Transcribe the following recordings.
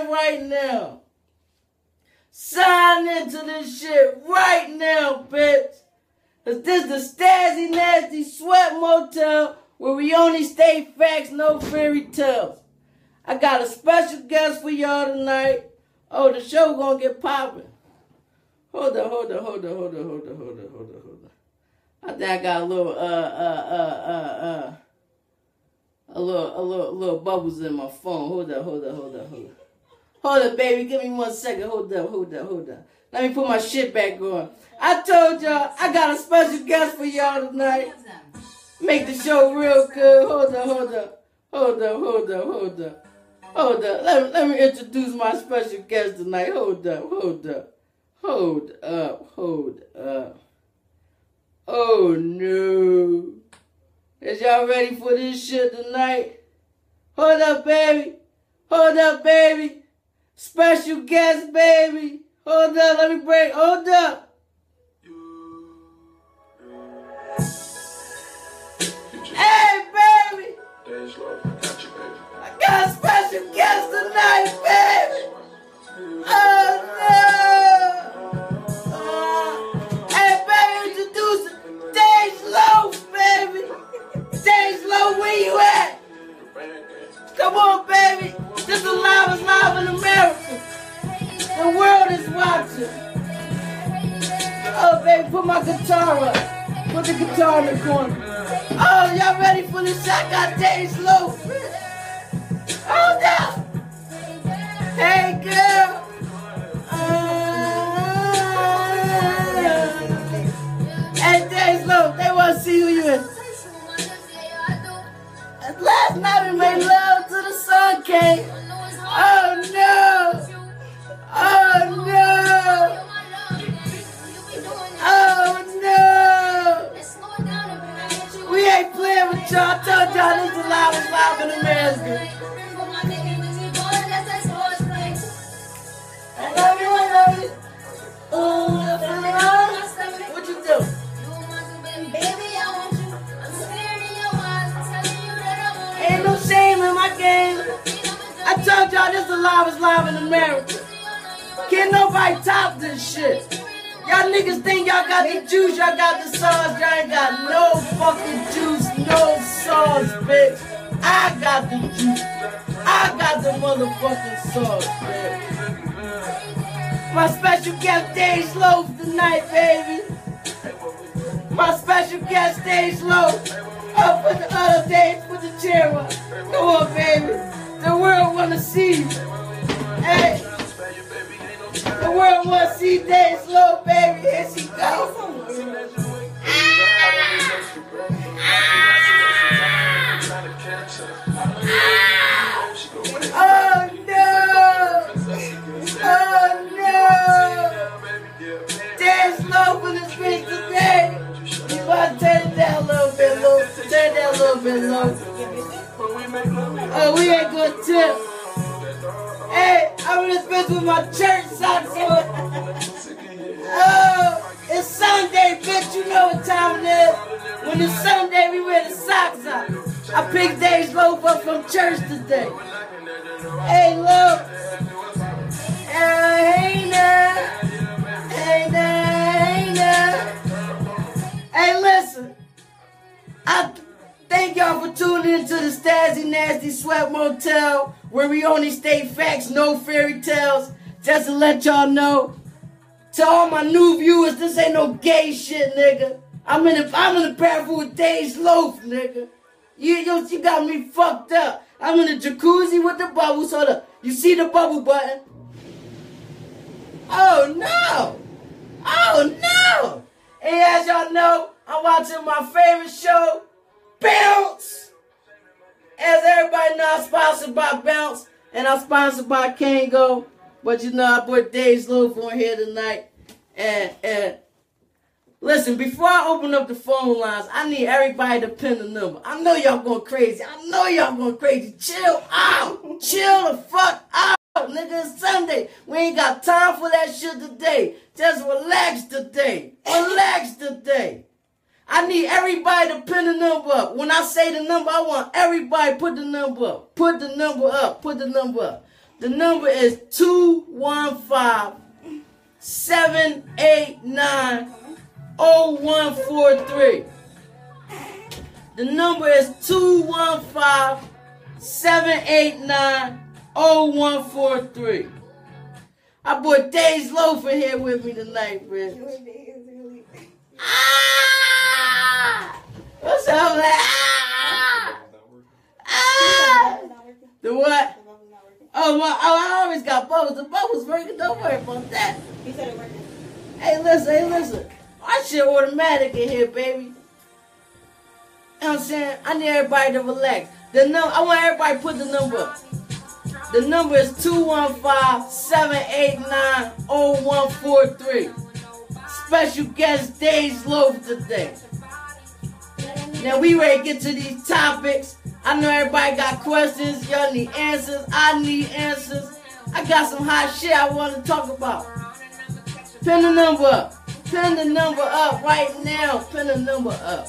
in right now. Sign into this shit right now, bitch. Cause this the Stazzy Nasty Sweat Motel where we only stay facts, no fairy tales. I got a special guest for y'all tonight. Oh, the show gonna get popping. Hold on, hold on, hold on, hold on, hold on, hold on, hold on, hold on. I think I got a little, uh, uh, uh, uh, uh, a little, a little, little bubbles in my phone. Hold up, hold up, hold up, hold up. Hold up, baby. Give me one second. Hold up, hold up, hold up. Let me put my shit back on. I told y'all I got a special guest for y'all tonight. Make the show real good. Hold up, hold up, hold up, hold up, hold up. Hold up. Let me, let me introduce my special guest tonight. Hold up, hold up. Hold up, hold up. Oh no. Is y'all ready for this shit tonight? Hold up, baby. Hold up, baby. Special guest, baby. Hold up, let me break. Hold up. Hey, baby. I got a special guest tonight, baby. Oh, no. Hey, baby, introduce Low, baby. Low, where you at? Come on, baby. This is live is live in America. The world is watching. Oh, baby, put my guitar up. Put the guitar in the corner. Oh, y'all ready for this? I got days Low. Hold up. Hey, girl. Uh, hey, Stage Low, they want to see who you is. Last night we made love till the sun came. Oh no! Oh no! Oh no! We ain't playing with y'all. I told y'all this is the loudest live in America. I love you, I love you. Oh, I feel it. What you Ain't no shame in my game. I told y'all this is live live in America. Can't nobody top this shit. Y'all niggas think y'all got the juice, y'all got the sauce, y'all ain't got no fucking juice, no sauce, bitch. I got the juice. I got the motherfucking sauce, bitch. My special guest stage Loaf tonight, baby. My special guest stage Loaf. Up with the other day with the cherub. Come on, baby. The world wanna see you. Hey. The world wanna see days low, baby. Here she goes. Oh no! Oh no! There's no for this bitch today! That a little bit low. Turn that a little bit low. Oh, we ain't gonna tip. Hey, I'm in this bitch with my church socks on. Oh, it's Sunday, bitch. You know what time it is. When it's Sunday, we wear the socks out. I picked Dave's loaf up from church today. Hey, look. Uh, hey now. Hey now. Hey now. Hey, listen. I thank y'all for tuning into the Stazzy Nasty Sweat Motel, where we only state facts, no fairy tales. Just to let y'all know, to all my new viewers, this ain't no gay shit, nigga. I'm in the I'm in the bathroom with Dave's loaf, nigga. You you, you got me fucked up. I'm in the jacuzzi with the bubbles. Hold up. You see the bubble button? Oh no! Oh no! And as y'all know, I'm watching my favorite show, Bounce. As everybody know, I'm sponsored by Bounce, and I'm sponsored by Kango. But you know, I put Dave's Loaf on here tonight. And and listen, before I open up the phone lines, I need everybody to pin the number. I know y'all going crazy. I know y'all going crazy. Chill out. Chill the fuck out. Nigga, it's Sunday. We ain't got time for that shit today. Just relax today. Relax today. I need everybody to pin the number up. When I say the number, I want everybody put the number up. Put the number up. Put the number up. The number is 215 789 0143. The number is 215 789 0143. I brought Dave's Loaf in here with me tonight, Rich. Ah! What's up, man? Ah! Ah! The what? Oh, my, oh, I always got bubbles. The bubbles working. Don't worry about that. He said it worked. Hey, listen, hey, listen. I shit automatic in here, baby. You know what I'm saying? I need everybody to relax. The num- I want everybody to put the number up. The number is 215-789-0143. Special guest Dave's Loaf today. Now we ready to get to these topics. I know everybody got questions. Y'all need answers. I need answers. I got some hot shit I want to talk about. Pin the number up. Pin the number up right now. Pin the number up.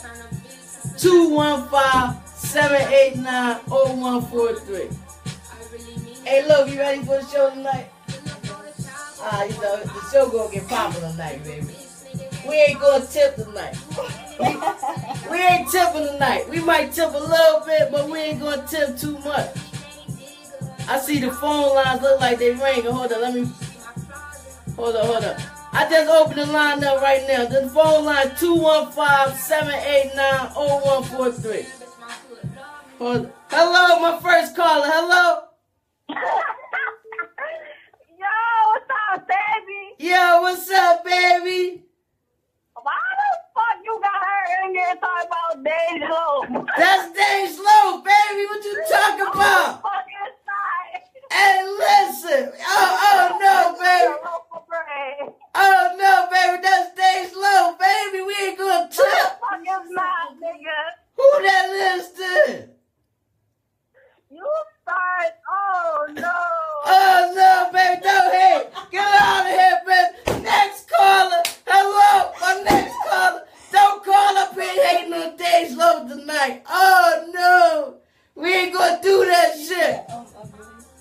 215-789-0143. Hey, look, you ready for the show tonight? Ah, you know, the show gonna get popping tonight, baby. We ain't gonna tip tonight. We, ain't tipping tonight. We might tip a little bit, but we ain't gonna tip too much. I see the phone lines look like they ringing. Hold on, let me. Hold on, hold on. I just opened the line up right now. The phone line 215-789-0143. Hold. Hello, my first caller. Hello. Yo, what's up, baby? Yo, what's up, baby? Why the fuck you got her in here talking about Dave's Loaf? That's Dave Slow, baby. What you talking about? Hey, listen. Oh, oh no, baby. Oh no, baby. That's Dave Slow, baby. We ain't gonna tip. Fucking not, nigga. Who that listening? You Oh no. Oh no, baby. Don't hate. Get out of here, bitch. Next caller. Hello, my next caller. Don't call up here hating on days Slow tonight. Oh no. We ain't gonna do that shit.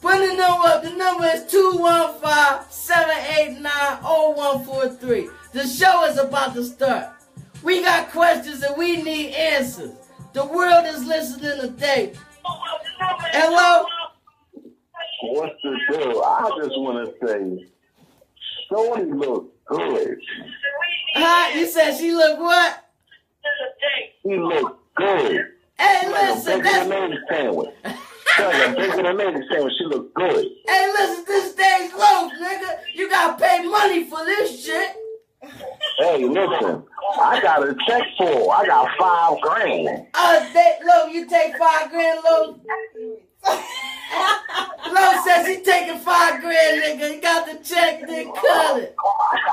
Put the number up. The number is 215-789-0143. The show is about to start. We got questions and we need answers. The world is listening today. Hello? What's the deal? I just want to say, Shorty look good. Huh? You said she look what? She look good. Hey, a listen, that's, egg sandwich. Like a egg sandwich. She look good. hey, listen, this day's loaf, nigga. You gotta pay money for this shit. Hey, listen. I got a check for. I got five grand. Uh, that loaf, you take five grand look. Lo says he taking five grand, nigga. He got the check, then cut it.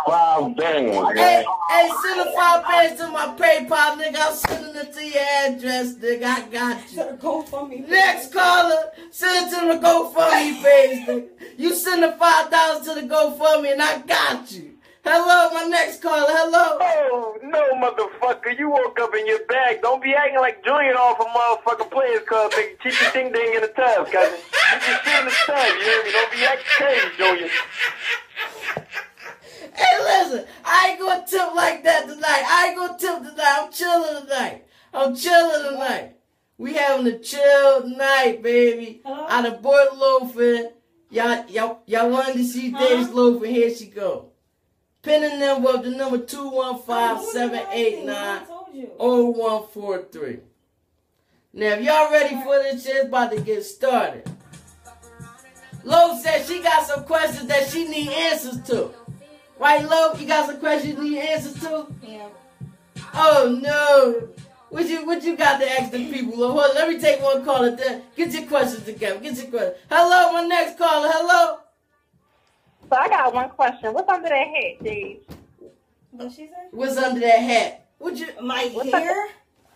Five bands, Hey, man. hey, send the five bands to my PayPal, nigga. I'm sending it to your address, nigga. I got you. To go for me. Next caller, send it to the GoFundMe page. nigga. You send the five dollars to the GoFundMe, and I got you. Hello, my next caller. Hello. Oh, no, motherfucker. You woke up in your bag. Don't be acting like Junior off a motherfucking Players Club, nigga. Keep your ding ding in the tub, cousin. Keep your shit in the tub, you hear me? Don't be acting crazy, Junior. Hey, listen, I ain't gonna tip like that tonight. I ain't gonna tip tonight. I'm chilling tonight. I'm chilling tonight. We having a chill night, baby. Hello? Out of Port Loafing. Y'all, y'all, y'all wanted to see Huh? Dave's Loafing. Here she go. Pinning them up the number oh, I 215-789. told you. 0143. Now, if y'all ready for this shit, it's about to get started. Lo said she got some questions that she need answers to. Right, Lo? You got some questions you need answers to? Yeah. Oh, no. What you what you got to ask the people? Lo? Hold let me take one caller. Then get your questions together. Get your questions. Hello, my next caller. Hello. So I got one question. What's under that hat, Dave? What she said? What's under that hat? What you? My What's hair?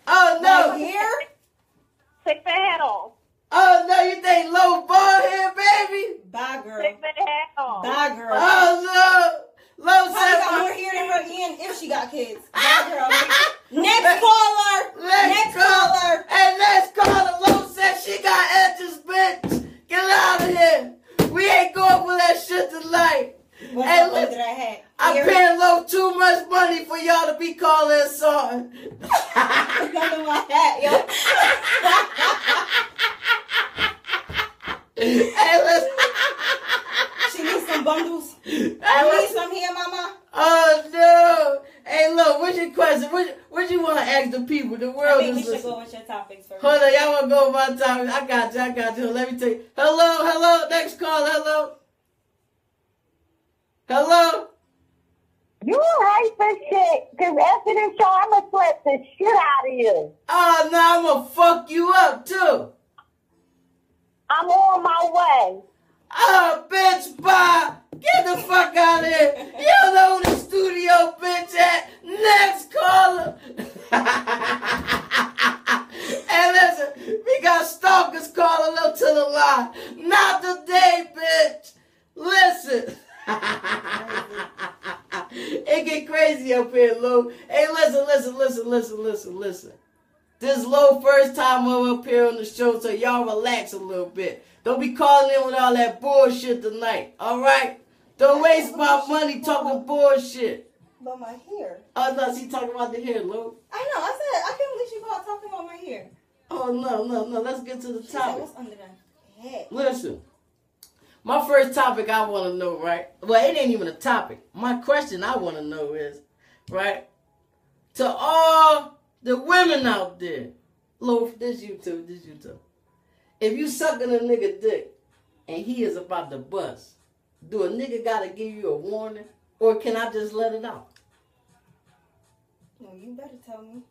Oh My no. hair? Take the hat off. Oh no. You think low ball here, baby? Bye, girl. Take the hat off. Bye, girl. Oh no. Lo Probably said. got more hair than her Ian if she got kids. Bye, girl. Next caller. Let's Next go. caller. Hey, let's call her. Lo said she got edges, bitch. Get out of here. We ain't going for that shit tonight. What's Hey, up listen, under that? I'm Hair? paying Lo too much money for y'all to be calling a song. My hat, yo? hey, listen. She needs some bundles. Hey, I need some here, mama. Oh no! Hey, look, what's your question? What, what you want to ask the people? The I world think we is should listening. go with your topics first. Hold on, y'all want to go with my time? I got you. I got you. Let me take. Hello, hello. Next call. Hello. Hello. You hate for shit, because after this show, I'm going to slap the shit out of you. Ah, oh no, I'm gonna fuck you up too. I'm on my way. Oh, bitch, bye. Get the fuck out of here. You know the studio bitch at. Next caller. hey, listen, we got stalkers calling up to the line. Not today, bitch. Listen. it get crazy up here, Lou. Hey, listen, listen, listen, listen, listen, listen. This low first time I'm up here on the show, so y'all relax a little bit. Don't be calling in with all that bullshit tonight, all right? Don't waste my money talking bullshit. But my hair. Oh no, she talking about the hair, Lou. I know. I said I can't believe she called talking about my hair. Oh no, no, no. Let's get to the topic. "What's under that hat?" Listen, my first topic I want to know, right? Well, it ain't even a topic. My question I want to know is, right? To all the women out there, Lou, this you too, this you too. If you sucking a nigga dick and he is about to bust, do a nigga gotta give you a warning, or can I just let it out? No, you better tell me.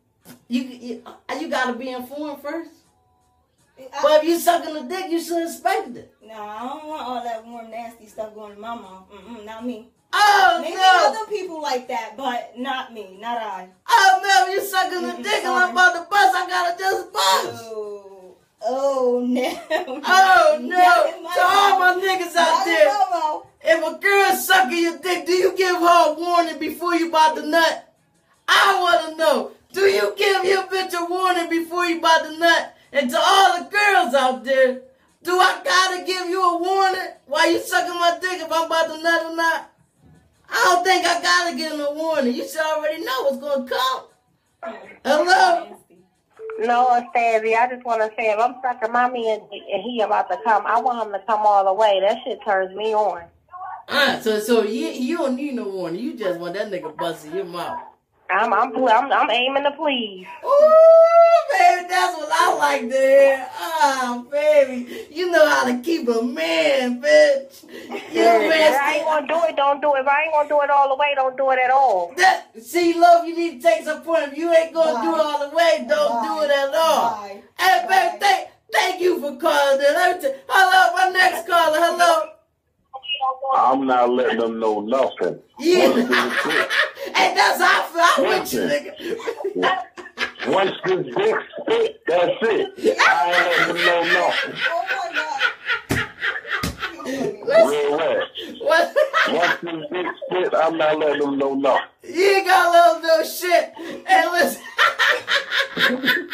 You you, uh, you gotta be informed first. I, But if you sucking a dick, you should expect it. no, I don't want all that warm, nasty stuff going to my mom. Mm-mm, not me. Oh Maybe no! other people like that, but not me, not I. Oh man, you sucking the dick and I'm about to bust. I gotta just bust. Oh, oh no. Oh Not no! To all my niggas out there, my if a girl sucking your dick, do you give her a warning before you about to nut? I wanna know. Do you give your bitch a warning before you about to nut? And to all the girls out there, do I gotta give you a warning while you sucking my dick if I'm about to nut or not? I don't think I gotta give him a warning. You should already know what's gonna come. Oh, Hello? No, Stazzy, I just want to say if I'm sucking mommy and, and he about to come, I want him to come all the way. That shit turns me on. Ah, so so you you don't need no warning. You just want that nigga busting your mouth. I'm I'm I'm, I'm aiming to please. Ooh, baby, that's what I like to hear. Ah, baby, you know how to keep a man, bitch. You If I ain't gonna do it, don't do it. If I ain't gonna do it all the way, don't do it at all. that see, love, you need to take some point. If you ain't gonna do it all the way, don't do it at all. Bye. Hey, Bye. baby, thank, thank you for calling in. Let me tell, hello, my next caller. Hello. I'm not letting them know nothing. Yeah. Once this dick, Hey, that's how I feel. I'm with you, nigga. once this dick spit, that's it. I ain't letting them know nothing. Oh my god. Real rap. What? Once this dick spit, I'm not letting them know nothing. You ain't got little no shit. Hey, listen.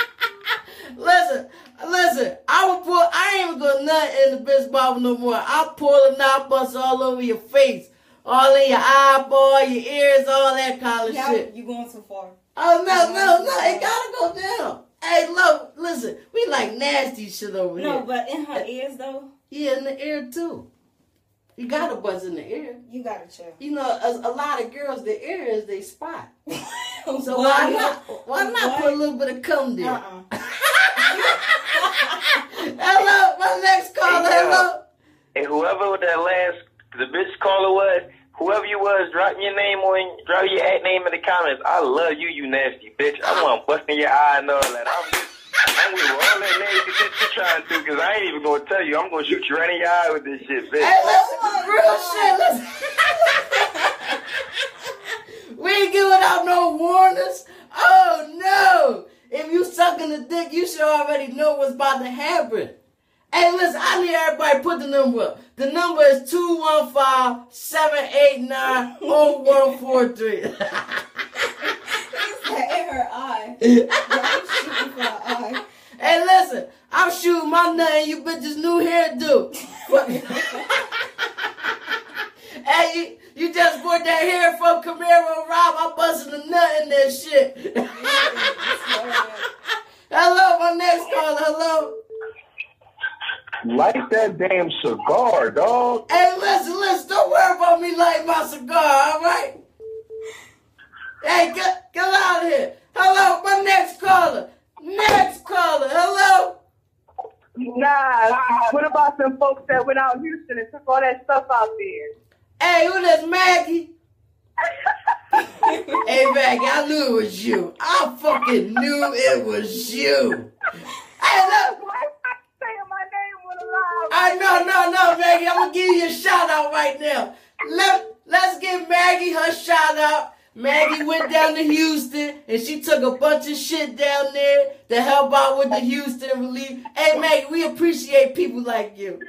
listen, listen. I will pull. I ain't even gonna nut in the bitch bottle no more. I'll pull a knot bust all over your face, all in your eyeball, your ears, all that kind of Yeah, shit. you going too far. Oh no, no, no! It gotta go down. Hey, look, listen. We like nasty shit over No, here. No, but in her ears though, Yeah, in the ear too. You gotta buzz in the ear. you gotta chill. You know, a, a lot of girls, the ear is they spot. So What? why not? Why not What? put a little bit of cum there? Uh-uh. hello, my next caller. Hello. And whoever that last, the bitch caller was, whoever you was, drop your name on, drop your at name in the comments. I love you, you nasty bitch. I want busting your eye and all that. I'm just, I'm with all that nasty shit you trying to cause I ain't even gonna tell you. I'm gonna shoot you right in your eye with this shit, bitch. Hey, listen, real shit. Listen. we ain't giving out no warnings. Oh no! If you sucking the dick, you should already know what's about to happen. Hey, listen, I need everybody to put the number up. The number is 215-789-0143. in her eye. Yeah, I'm shooting for her eye. hey, listen, I'm shooting my nut and you bitches new hairdo. Hey, you, you just bought that hair from Camaro Rob. I'm busting a nut in that shit. hello, my next caller. Hello. Light that damn cigar, dog. Hey, listen, listen. Don't worry about me lighting my cigar, all right? Hey, get, get out of here. Hello, my next caller. Next caller. Hello. Nah, what about some folks that went out in Houston and took all that stuff out there? Hey, who this Maggie? hey, Maggie, I knew it was you. I fucking knew it was you. Hey, look. I no, no, no, Maggie. I'm gonna give you a shout out right now. Let Let's give Maggie her shout out. Maggie went down to Houston and she took a bunch of shit down there to help out with the Houston relief. Hey, Maggie, we appreciate people like you.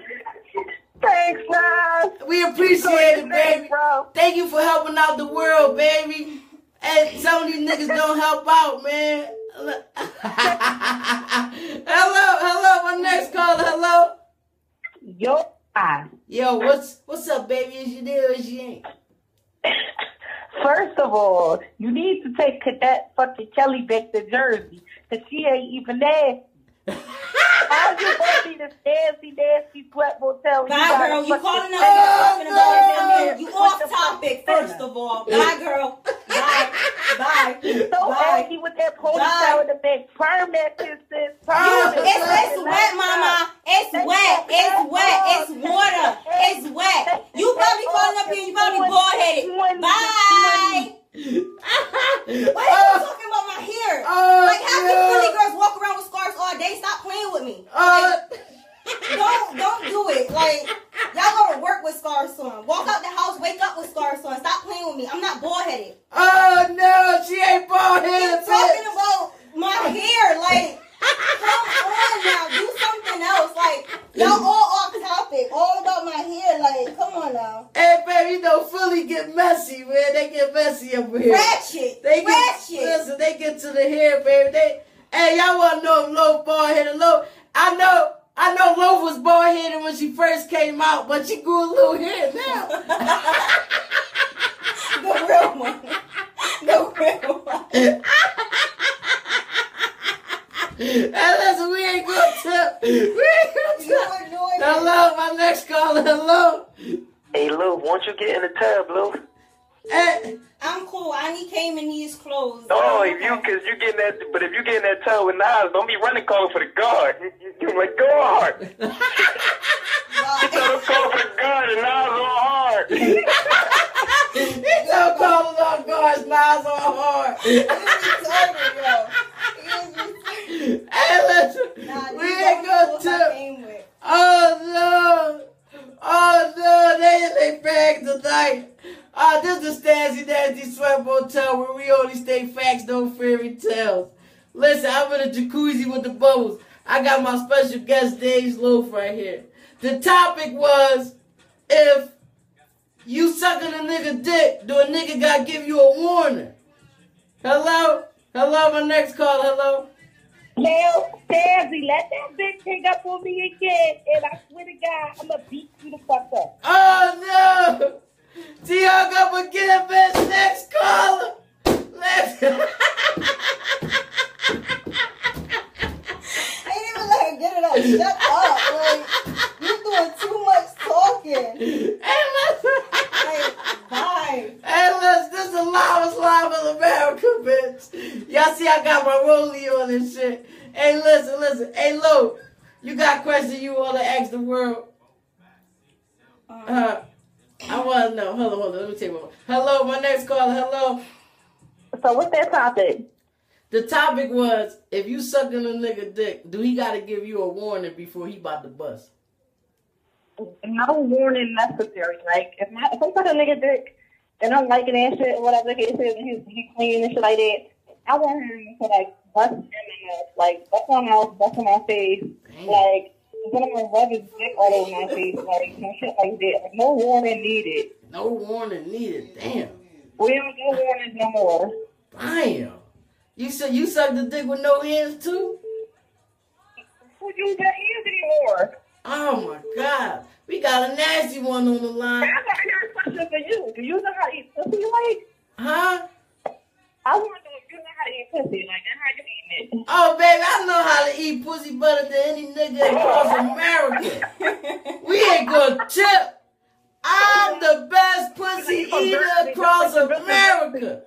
Thanks, Nas. We appreciate it, baby. bro. Thank you for helping out the world, baby. And some of these niggas don't help out, man. hello, hello, my next caller, hello. Yo, I. Yo, what's what's up, baby? Is you there or is you ain't? First of all, you need to take Cadet fucking Kelly back to Jersey, cause she ain't even there. How you gonna be this nasty, nasty sweat motel? Bye, girl. You calling up talking about it down there. You off topic, first of all. Bye, girl. Bye. Bye. So Bye. with that ponytail in the back. Perm that shit, sis. Perm it. It's, it's wet, mama. It's wet. It's wet. It's water. It's wet. You probably calling up here. You probably bald headed. Bye. Why are you talking about my hair? Oh, like, how yeah. can Philly girls walk around with scarves all day? Stop playing with me. Uh, Don't don't do it. Like y'all go to work with scarves on. Walk out the house, wake up with scarves on. Stop playing with me. I'm not bald headed. oh no, she ain't bald headed. talking about my hair. Like come on now, do something else. Like y'all all off topic, all about my hair. Like come on now, Hey, baby, you know Philly get messy, man. They get messy over here. ratchet, They get ratchet. listen. They get to the hair, baby. They hey, y'all want to know if Lo bald headed? I know. I know Lo was bald headed when she first came out, but she grew a little hair now. The real one. The real one. hey, listen, we ain't gonna tell. We ain't gonna You tell. annoying me. Hello, my next caller. Hello. Hey, Lou, won't you get in the tub, Lou? Hey, I'm cool. I need came in these clothes. No, if you, cause you get in that, but if you get in that tub with Nas, don't be running calling for the guard. You, you, you like, go hard. You tell them call for the guard and Nas on hard. he don't call it on guards, Nas on hard. The bubbles. I got my special guest, Dave Loaf, right here. The topic was if you sucking a nigga dick, do a nigga gotta give you a warning? Hello? Hello, my next call, hello? Now, Stazzy, let that bitch hang up on me again, and I swear to God, I'm gonna beat you the fuck up. Oh no! She hung up again, bitch. Next caller. Let's. I ain't even let get it out. Shut up. Like, you're doing too much talking. hey, listen. Like, bye. Hey, listen. This is the loudest live in America, bitch. Y'all see, I got my rollie on and shit. Hey, listen, listen. Hey, Lo, you got a question you want to ask the world? Uh, I want to know. Hold on, hold on. Let me take one. Hello, my next caller. Hello. So what's that topic? The topic was if you sucking a nigga dick, do he gotta give you a warning before he about to bust? No warning necessary. Like, if, my, if I'm sucking a nigga dick, and I'm liking that shit, whatever the case is, and he's, he's clean and shit like that, I want him to, like, bust him in the. Like, bust my mouth, bust in my face. Damn. Like, put him and rub his dick all over my face. Like, some shit like that. Like, no warning needed. No warning needed. Damn. We don't do warnings no more. Damn. You said you sucked the dick with no hands too? Who use that hands anymore? Oh my god. We got a nasty one on the line. I got a question for you. Do you know how to eat pussy? Like, Huh? I want to know if you know how to eat pussy. Like, that's how you eating it. Oh baby, I know how to eat pussy better than any nigga across America. We ain't gonna chip. I'm the best pussy eater across America.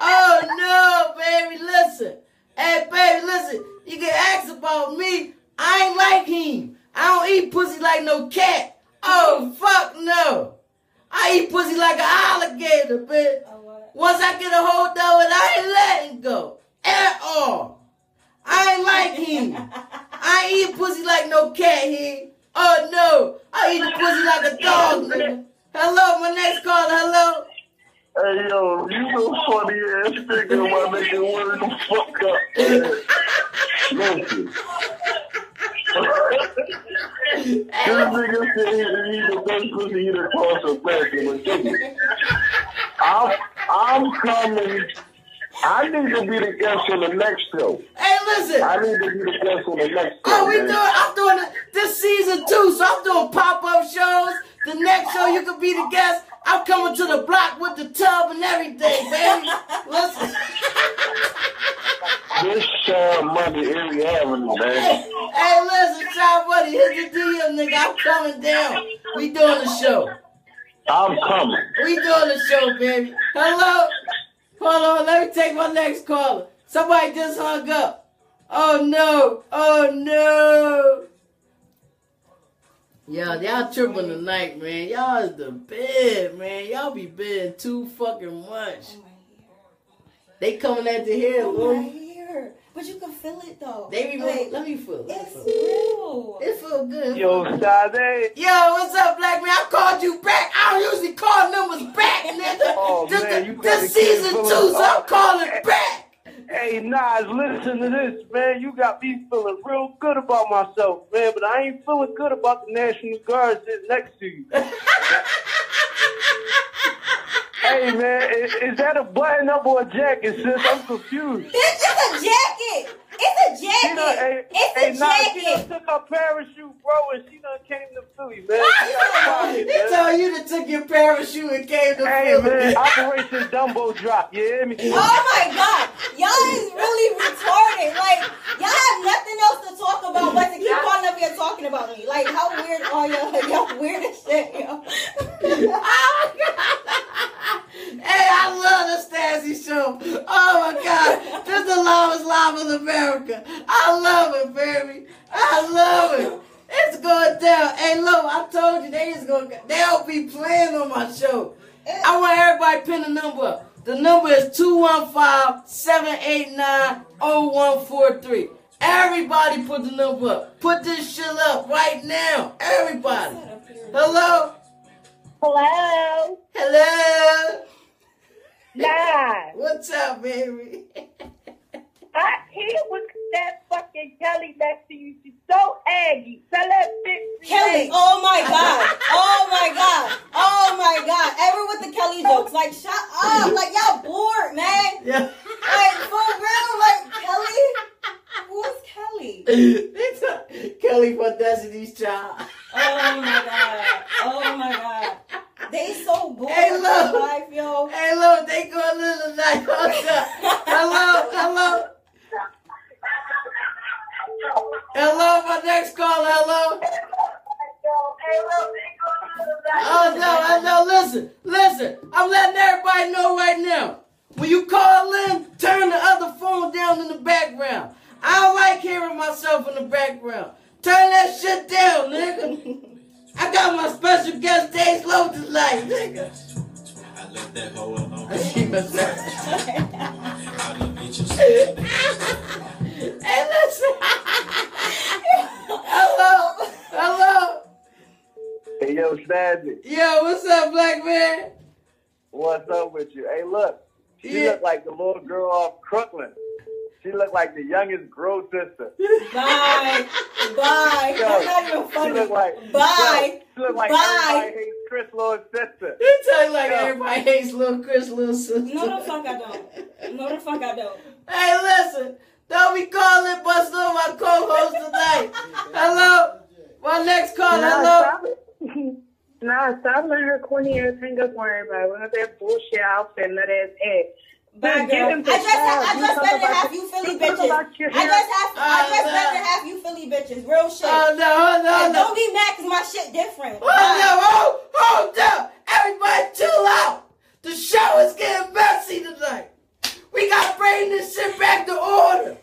Oh no, baby, listen. Hey, baby, listen. You can ask about me. I ain't like him. I don't eat pussy like no cat. Oh, fuck no. I eat pussy like an alligator, bitch. Oh. Once I get a hold of it, I ain't letting go. At all. I ain't like him. I eat pussy like no cat here. Oh no. I eat pussy like a dog, nigga. Hello, my next caller, hello. Hey yo, you no funny ass nigga, my nigga, word the fuck up. Listen. this nigga said he- the best pussy eater across America, but it. I'm, I'm coming. I need to be the guest on the next show. Hey, listen. I need to be the guest on the next show. Oh, we man. doing, I'm doing this season too, so I'm doing pop-up shows. The next show you can be the guest. I'm coming to the block with the tub and everything, baby. Listen. This Sean Monday Erie Avenue, baby. Hey, listen, Sean Buddy, hit the DM, nigga. I'm coming down. We doing the show. I'm coming. We doing the show, baby. Hello? Hold on, let me take my next caller. Somebody just hung up. Oh no. Oh no. Yo, y'all tripping tonight, man. Y'all is the bed, man. Y'all be bidding too fucking much. Oh. They coming at the hair, Oh, my But you can feel it, though. They be Like, let me feel it. Let me It's feel it. real. It feel good. Yo, Sade. Yo, what's up, black man? I called you back. I don't usually call numbers back, nigga. Oh, this man, you this gotta season keep two, feeling- so I'm calling back. Hey, Nas, listen to this, man. You got me feeling real good about myself, man, but I ain't feeling good about the National Guard sitting next to you. hey, man, is, is that a button up or a jacket, sis? I'm confused. It's just a jacket. It's a She jacket. done, hey, it's hey, a Nas, she jacket. done took her parachute, bro, and she done came to Philly, man. She out of pocket, He told you to took your parachute and came to Hey, Philly. man, Operation Dumbo Drop, you hear me? Oh my god. Y'all is really retarded. Like, y'all have nothing else to talk about but to keep calling up here talking about me. Like, how weird are y'all? Like, y'all weird as shit, yo. Oh, my God. Hey, I love the Stazzy show. Oh my God, this is the longest live in America. I love it, baby. I love it. It's going down. Hey, look, I told you they is gonna they'll be playing on my show. I want everybody to pin the number up. The number is 215-789-0143. Everybody put the number up. Put this shit up right now. Everybody. Hello? Hello. Hello. Nah. What's up, baby? I here with that Kelly next to you. She's so aggy. Tell that bitch. Kelly, oh my god, oh my god, oh my god. Ever with the Kelly jokes? Like, shut up. Like, y'all bored, man. Yeah. Like, for real, like, Kelly? Who's Kelly? It's Kelly for Destiny's Child. Oh my god, oh my god. They so bored Hey, with look. life, yo. Hey, look, they go a little night. What's up? Hello, hello. Hello, my next caller. Hello. Oh no, I know. Listen, listen. I'm letting everybody know right now. When you call in, turn the other phone down in the background. I don't like hearing myself in the background. Turn that shit down, nigga. I got my special guest Dave Slow tonight, nigga. I left that hoe alone. She must have- How the bitches Hey, listen. Hey, yo, Snazzy, Yo, what's up, black man? what's up with you? Hey, look, she Yeah. look like the little girl off Crooklyn. She look like the youngest grow sister. Bye. Bye. That's not even She funny. look like Bye. yo, she look like Bye. everybody hates Chris little sister. You talk like Yo. everybody hates little Chris, little sister. No, the fuck I don't. No, the fuck I don't. Hey, listen. Don't be calling bust on my co-host tonight. Hello. My next caller. Nah, Hello. Stop. Nah, stop letting her corny ass hang up on everybody with that bullshit outfit, nut ass ass. Bye, Get girl. him I to dress, I stop. You dress talk better than about half the- you Philly bitches. about your I dress half, I Oh, dress no. better than you Philly bitches. Real shit. Oh no, hold on, And hold don't be mad because my shit different. Oh, hold on, hold, hold up. Everybody chill out. The show is getting messy tonight. We gotta bring this shit back to order.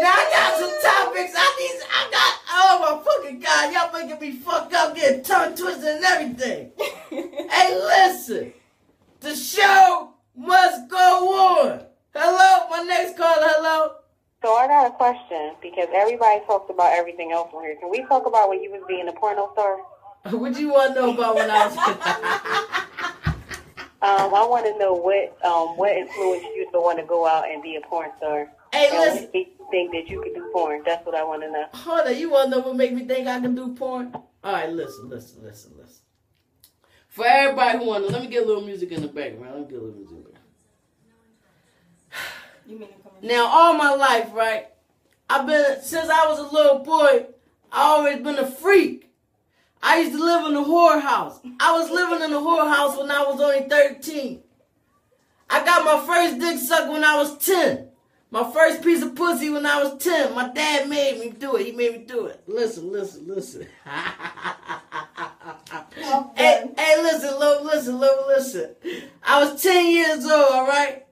Now I got some topics. I need. I got. Oh my fucking god! Y'all making me fuck up, getting tongue twisted and everything. hey, listen. The show must go on. Hello, my next caller. Hello. So I got a question because everybody talks about everything else on here. Can we talk about when you was being a porno star? What do you want to know about when I was? Um, I want to know what um what influenced you to want to go out and be a porn star. Hey, And listen. what made think that you can do porn? That's what I want to know. Hold on, you wanna know what make me think I can do porn? Alright, listen, listen, listen, listen. For everybody who wanna let me get a little music in the background. Let me get a little music in the background. You mean to come in? Now all my life, right? I've been since I was a little boy, I always been a freak. I used to live in a whorehouse. I was living in a whorehouse when I was only 13. I got my first dick sucked when I was 10. My first piece of pussy when I was 10. My dad made me do it. He made me do it. Listen, listen, listen. hey, hey, listen, Lo, listen, Lo, listen. I was 10 years old, all right?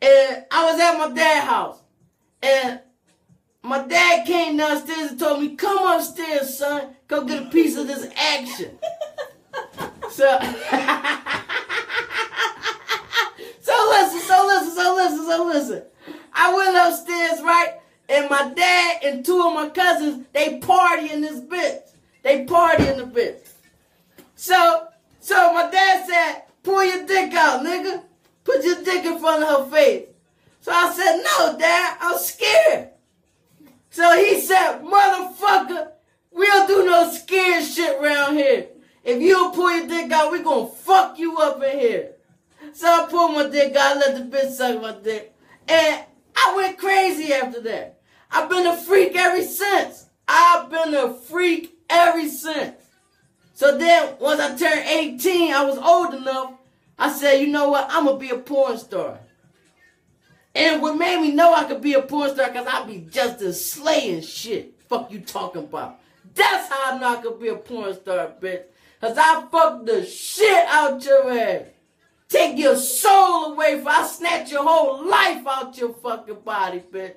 And I was at my dad's house. And my dad came downstairs and told me, come upstairs, son. Go get a piece of this action. So, so listen, so listen, so listen, so listen. I went upstairs, right? And my dad and two of my cousins, they party in this bitch. They party in the bitch. So, so my dad said, pull your dick out, nigga. Put your dick in front of her face. So I said, no, dad, I'm scared. So he said, motherfucker, we don't do no scared shit around here. If you don't pull your dick out, we gonna fuck you up in here. So I pulled my dick out, let the bitch suck my dick. And I went crazy after that. I've been a freak ever since. I've been a freak ever since. So then, once I turned 18, I was old enough. I said, you know what? I'm gonna be a porn star. And what made me know I could be a porn star, cause I'd be just as slaying shit. Fuck you talking about? That's how I know I could be a porn star, bitch. Cause I fuck the shit out your ass. Take your soul away for I snatch your whole life out your fucking body, bitch.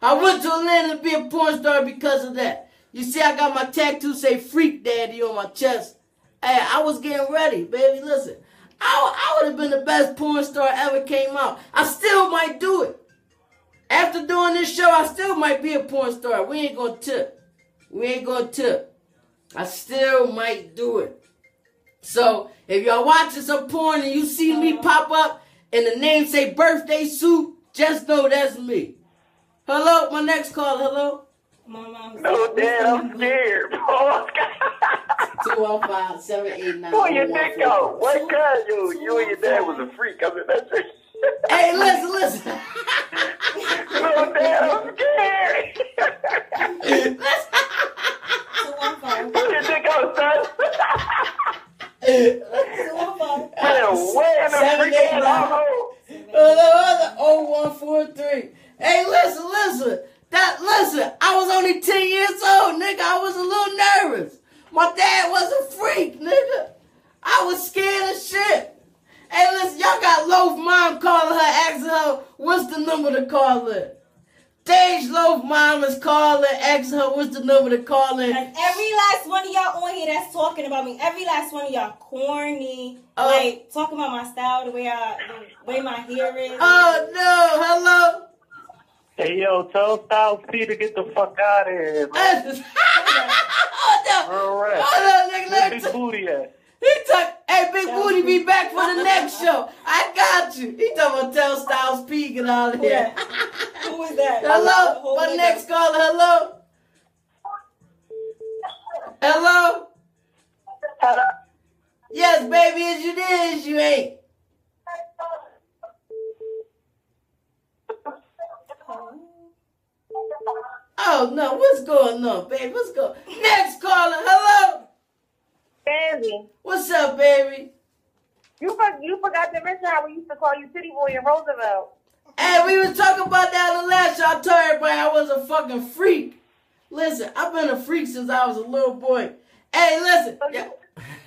I went to Atlanta to be a porn star because of that. You see, I got my tattoo say Freak Daddy on my chest. Hey, I was getting ready, baby. Listen, I, I would have been the best porn star ever came out. I still might do it. After doing this show, I still might be a porn star. We ain't gonna tip. We ain't gonna tip. I still might do it. So if y'all watching some porn and you see me uh-huh. pop up and the name say birthday suit, just know that's me. Hello, my next call. Hello. My mom. No, Dad, I'm scared. Boy, 215 789 Pull your dick out. What kind oh you? You and your dad was a oh freak. I mean, that's it. Hey, listen, listen. No, Dad, I'm scared. Two one five. Pull your dick out, son. Two one five. Man, where in the Seven, eight, freaking nine. household? Oh, 0143. Hey, listen, listen. That listen, I was only 10 years old, nigga. I was a little nervous. My dad was a freak, nigga. I was scared as shit. Hey, listen, y'all got Loaf mom calling her, asking her what's the number to call her. Stage Loaf mom is calling, asking her what's the number to call her. And every last one of y'all on here that's talking about me, every last one of y'all corny, Oh. like talking about my style, the way I, the way my hair is. Oh no, hello. Hey, yo, tell Styles P to get the fuck out of here, man. Oh, hold up. All right. Hold up, nigga. Let Big me Booty at? He took, hey, Big Booty, be back for the next show. I got you. He talking about tell Styles P, get out of Who here. that? Who is that? Hello, Hold my next down. caller, hello. Hello? Hello. Yes, baby, is you there, is you ain't. Oh, no, what's going on, baby? What's going Next caller, hello. Baby. What's up, baby? You for, you forgot to mention how we used to call you City Boy in Roosevelt. Hey, we was talking about that on the last show. I told everybody I was a fucking freak. Listen, I've been a freak since I was a little boy. Hey, listen. Oh, Yeah.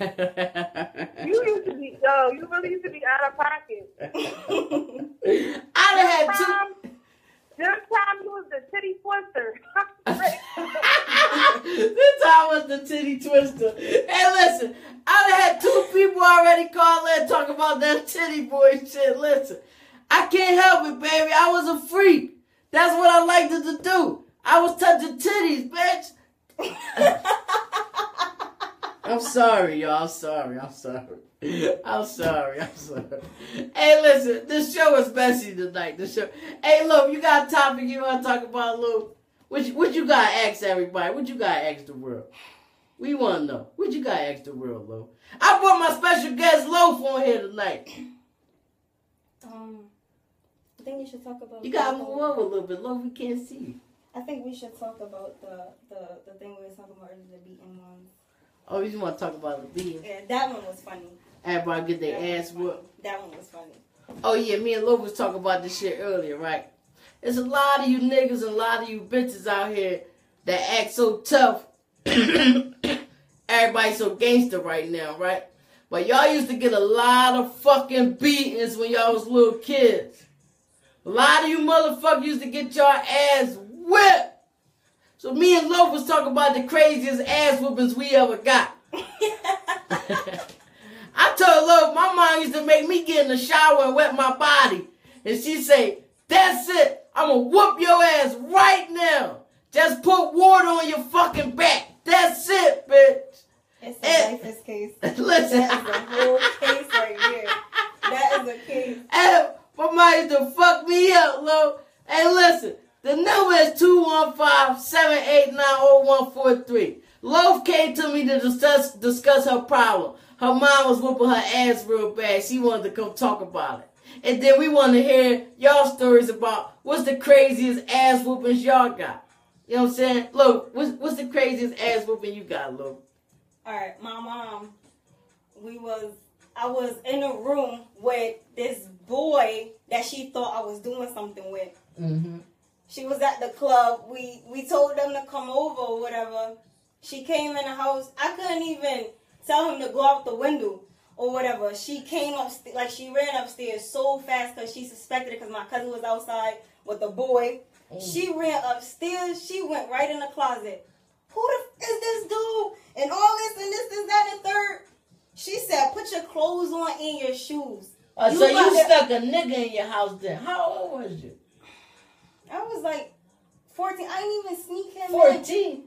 You used to be, yo, you really used to be out of pocket. I done had two. This time you was the titty twister. this time was the titty twister. Hey, listen, I done had two people already call in talk about that titty boy shit. Listen, I can't help it, baby. I was a freak. That's what I liked to do. I was touching titties, bitch. I'm sorry, y'all. I'm sorry. I'm sorry. I'm sorry. I'm sorry. Hey, listen, this show is messy tonight. This show. Hey, look, you got a topic you want to talk about, Lou? What you, what you got to ask everybody? What you got to ask the world? We want to know. What you got to ask the world, Lou? I brought my special guest, Loaf, on here tonight. Um, I think you should talk about. You got to move over a little bit, Loaf. We can't see you. I think we should talk about the the, the thing we were talking about earlier, the beating ones. Oh, you just want to talk about the being? Yeah, that one was funny. Everybody get their ass whooped. That one was funny. Oh yeah, me and Lo was talking about this shit earlier, right? There's a lot of you niggas and a lot of you bitches out here that act so tough. Everybody so gangster right now, right? But y'all used to get a lot of fucking beatings when y'all was little kids. A lot of you motherfuckers used to get your ass whipped. So me and Lo was talking about the craziest ass whoopings we ever got. I told Lo, my mom used to make me get in the shower and wet my body. And she say, that's it. I'm gonna whoop your ass right now. Just put water on your fucking back. That's it, bitch. It's Eh. a lifeless case. Listen. That is a whole case right here. That is a case. Hey, for my mom used to fuck me up, Lo. Hey, listen. The number is 215-789-0143. Loaf came to me to discuss, discuss her problem. Her mom was whooping her ass real bad. She wanted to come talk about it. And then we want to hear y'all stories about what's the craziest ass whoopings y'all got. You know what I'm saying? Look, what's, what's the craziest ass whooping you got, Loaf? All right, my mom. We was. I was in a room with this boy that she thought I was doing something with. Mm-hmm. She was at the club. We we told them to come over or whatever. She came in the house. I couldn't even tell him to go out the window or whatever. She came upstairs, like she ran upstairs so fast because she suspected it because my cousin was outside with the boy. She ran upstairs. She went right in the closet. Who the f- is this dude? And all this and this, this, that, and third. She said, "Put your clothes on and your shoes." Uh, You so you stuck a nigga in your house then. How old was you? I was like 14. I didn't even sneak him in. 14.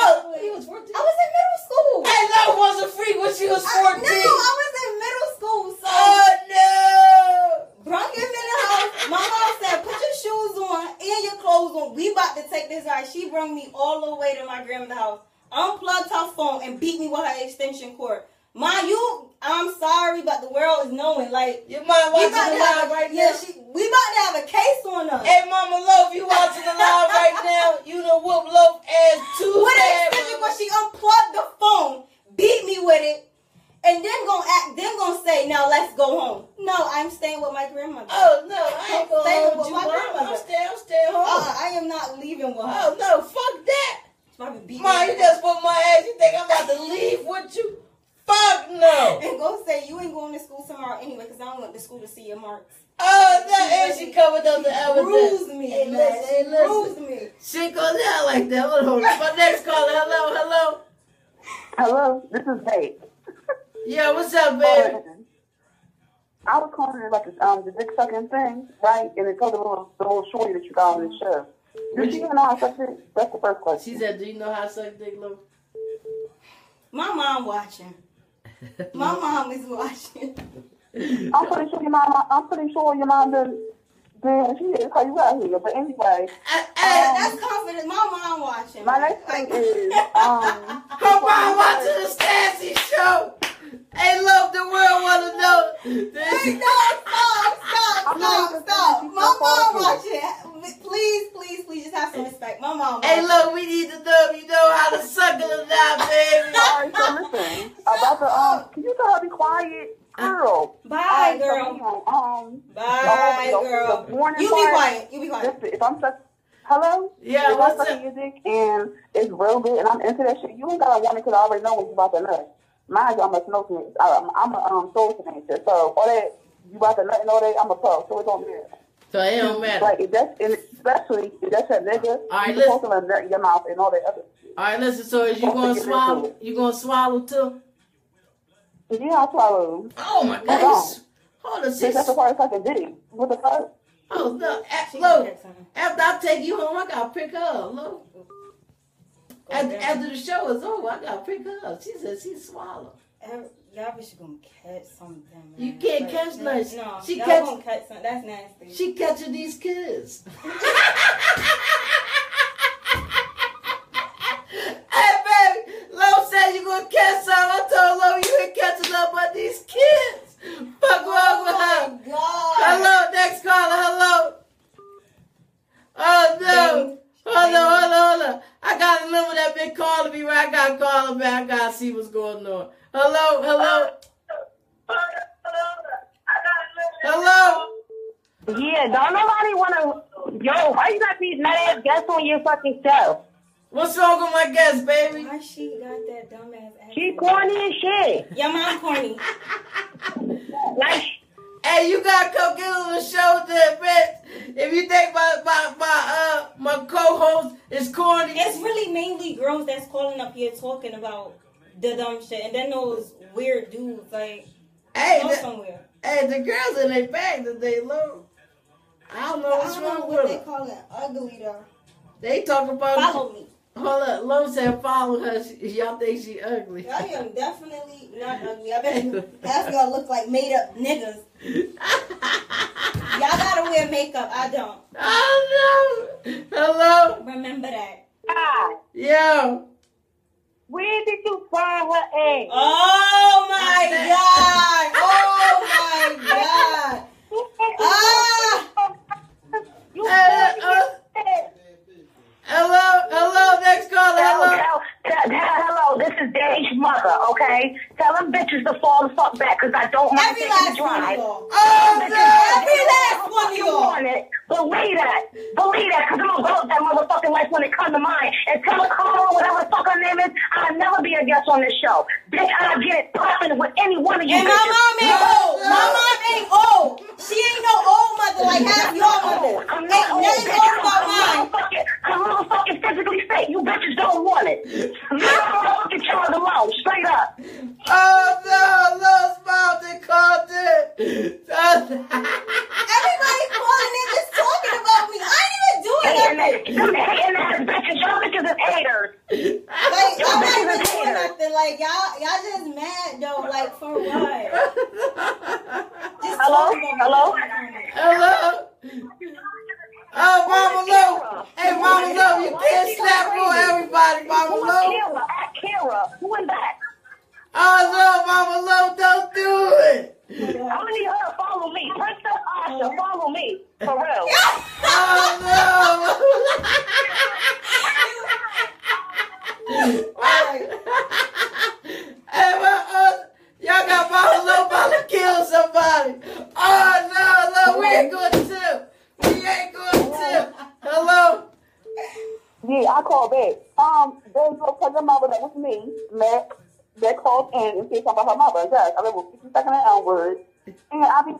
Oh, he was 14. I was in middle school. And that wasn't free when she was 14. I, no, I was in middle school. So Oh, no. Brunk him in the house. My mom said, put your shoes on and your clothes on. We about to take this ride. She brought me all the way to my grandmother's house, unplugged her phone, and beat me with her extension cord. Ma, you, I'm sorry, but the world is knowing. Like, Your mom we watching the to have live right yeah, now. she, we about to have a case on us. Hey, Mama Loaf, you watching the live right now? You know whoop Loaf ass too With an bad, extension mama. cord, she unplugged the phone, beat me with it, and then gonna act, then gonna say, now let's go home. No, I'm staying with my grandmother. Oh, no, I ain't Stay going with with you, my Mom. grandmother. I'm staying, I'm staying home. Uh, I am not leaving with her. Oh, no, fuck that. She probably beat Ma, me. you just put my ass. You think I'm about to leave with you? Fuck no. and go say you ain't going to school tomorrow anyway because I don't want the school to see your marks. Oh, no, and she covered up the evidence. Bruised me, Hey, man. listen, hey, She listen. bruised me. She ain't going down like that. Hold on. My next caller. Hello, hello. Hello, this is Babe. Yeah, what's up, baby? I was calling it like um the dick sucking thing, right? And it told the little the little shorty that you on the show. Did she even know how to suck dick? That's the first question. She said, do you know how to suck dick, Loaf? My mom watching. My mom is watching. I'm pretty sure your mom. I'm pretty sure your mom did. Did she is how you got here? But anyway, Hey, That- that's confident. My mom watching. my next thing is um. Her mom watching the Stazzy show. Hey, love, the world want to know. This- no, stop, stop, stop, stop. My mom watching. Please, please, please just have some respect. My mom Hey, look, we need to know if you know how to suck it or not, baby. Alright, so listen about the um. Can you tell her be quiet, girl? Bye, Alright, girl. um. Bye, the- the- girl. the warning You be part- quiet. You be quiet. If I'm suck, hello. Yeah, if what's I'm up? your dick and it's real good and I'm into that shit, you ain't gotta want it because I already know what you about to nut. Mind you, I'm a snow. I'm, I'm a um soul snake. So all that you about to nut and all that, I'm a pro. So it don't matter. So it don't matter. Like if that's and especially if that's a nigga, All right, you supposed to let nut in your mouth and all that other. shit. All right, listen. So is you gonna swallow? You gonna swallow too? Yeah, I swallow. Oh my Hold gosh! Hold on, Bitch, sis. that's the part that's like a dick. What the fuck? Oh no, a- look. After I take you home, I gotta pick her up. Look. After, after the show is over, I gotta pick her up. She said she swallowed. Every- Y'all bitch gonna catch something. Man. You can't Like, catch no, nothing. No, She y'all catch- gonna catch something. That's nasty. She catching these kids. hey, baby, Lo said you gonna catch some. I told Lo you ain't catching up but these kids. Fuck wrong with her. oh my god. Hello, next caller. Hello. Oh no. Hold on, hold on, hold on. I got a number that been calling me right. I gotta call him back. I gotta see what's going on. Hello, hello, hello. Yeah, don't nobody wanna. Yo, why you got these nut ass guests on your fucking show? What's wrong with my guest, baby? Why she got that dumbass ass? She corny as shit. Your mom corny. Like, Hey, you gotta come get on the show then, bitch. If you think my my my uh my co-host is corny, It's really mainly girls that's calling up here talking about the dumb shit, and then those weird dudes like hey, go the, somewhere. hey, the girls in their bag that they low. I don't know what's wrong what with they them. call it. Ugly though. They talk about. Follow me. Hold up, Lo said follow her. She, y'all think she ugly? I am definitely not ugly. I bet that's gonna look like made up niggas. Y'all gotta wear makeup. I don't. oh no! Hello, Remember that. yo. where did you find her egg? Oh my god! Oh my god! Ah! You Hey, uh, hello, hello. Next caller. Hello. Tell, tell, tell, hello, this is Dave's mother, okay? Tell them bitches to fall the fuck back, because I don't mind Every taking the last one of drive. y'all. Oh no! Every last one of You y'all. want it. Believe that. Believe that, because I'm going to blow up that motherfucking life when it comes to mine. And tell her, Carl, whatever the fuck her name is, I'll never be a guest on this show. Bitch, I'll get it popping with any one of you And my mom ain't old. My mom ain't old. She ain't no old mother like half your mother. I'm Ain't not old, nothing bitch. old about I'm mine. motherfucking, I'm motherfucking physically fit. You bitches don't want it. Leave motherfucking child alone, straight up. Oh no! Lost mouth and called it. Everybody calling in just talking about me. I ain't even doing Hating nothing. ass, them hating ass bitches, y'all bitches is haters. Y'all like y'all, y'all just mad though. Like for what? Just Hello? talking about Hello? Hello? Oh, Mama Lo. Hey, Mama Lo, you can't slap rule everybody, Mama Who is Lo. Kira? At Kira. Who is that? Oh, no, Mama Lo, don't do it. I need her to follow me. Princess Asha, follow me. For real. Oh, no. hey, my, uh, y'all got Mama Lo about to kill somebody. Oh, no, no, we ain't going to tip. We ain't going to tip. Hello? Yeah, I called back. Um, there's no cousin mother that was me, Mac, that called in and said something about her mother. Yes, I live with 50 second and onward. And I be,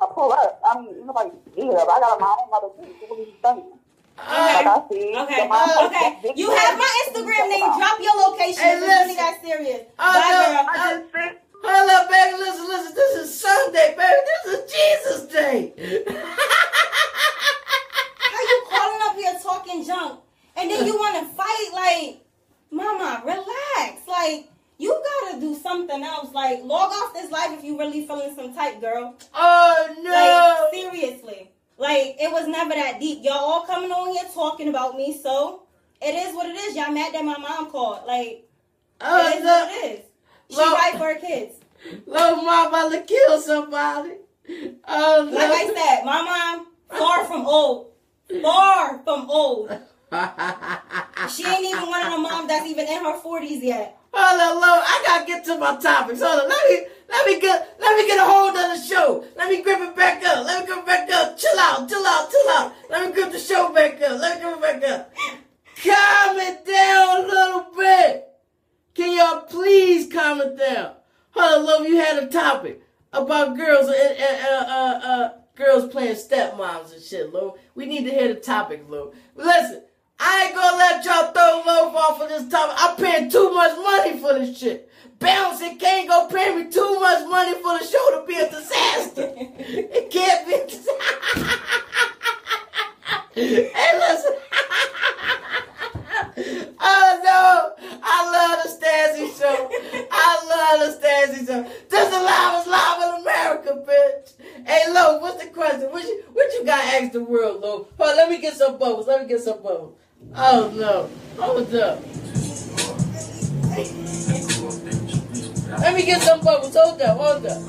I pull up. I mean, nobody see her, but I got my own mother too. So what are you saying? Like I said, Okay, the oh, mom- okay. You have my Instagram name. Drop your location. Hey, This is listen. got serious. Oh, Bye, no. girl. I just said, Hold up, baby. Listen, listen. This is Sunday, baby. This is Jesus Day. How you calling up here talking junk, and then you want to fight? Like, mama, relax. Like, you gotta do something else. Like, log off this life if you really feeling some type, girl. oh, Like, no. seriously. Like, it was never that deep. Y'all all coming on here talking about me, so it is what it is. Y'all mad that my mom called. Like, oh, it is no. what it is. She Lord. right for her kids. Little mom about to kill somebody. Oh, no. Like I said, my mom, far from old. Far from old. She ain't even one of the moms that's even in her 40s yet. Hold on, Lord. I gotta get to my topics. Hold on. Let me let me get let me get a hold of the show. Let me grip it back up. Let me grip it back up. Chill out, chill out, chill out. Let me grip the show back up. Let me grip it back up. Calm it down a little bit. Can y'all please calm it down? Hold on, love. You had a topic about girls uh, uh, uh, uh, girls playing stepmoms and shit, Lo. We need to hear the topic, Lo. Listen, I ain't gonna let y'all throw Lo off of this topic. I'm paying too much money for this shit. Bounce and can't go pay me too much money for the show to be a disaster. it can't be hey, listen. oh no, I love the Stazzy show. I love the Stazzy show. This is is live in America, bitch. Hey, Lo, what's the question? What you, what you got to ask the world, Lo? Hold on, let me get some bubbles. Let me get some bubbles. Oh no, hold up. Let me get some bubbles. Hold up, hold up.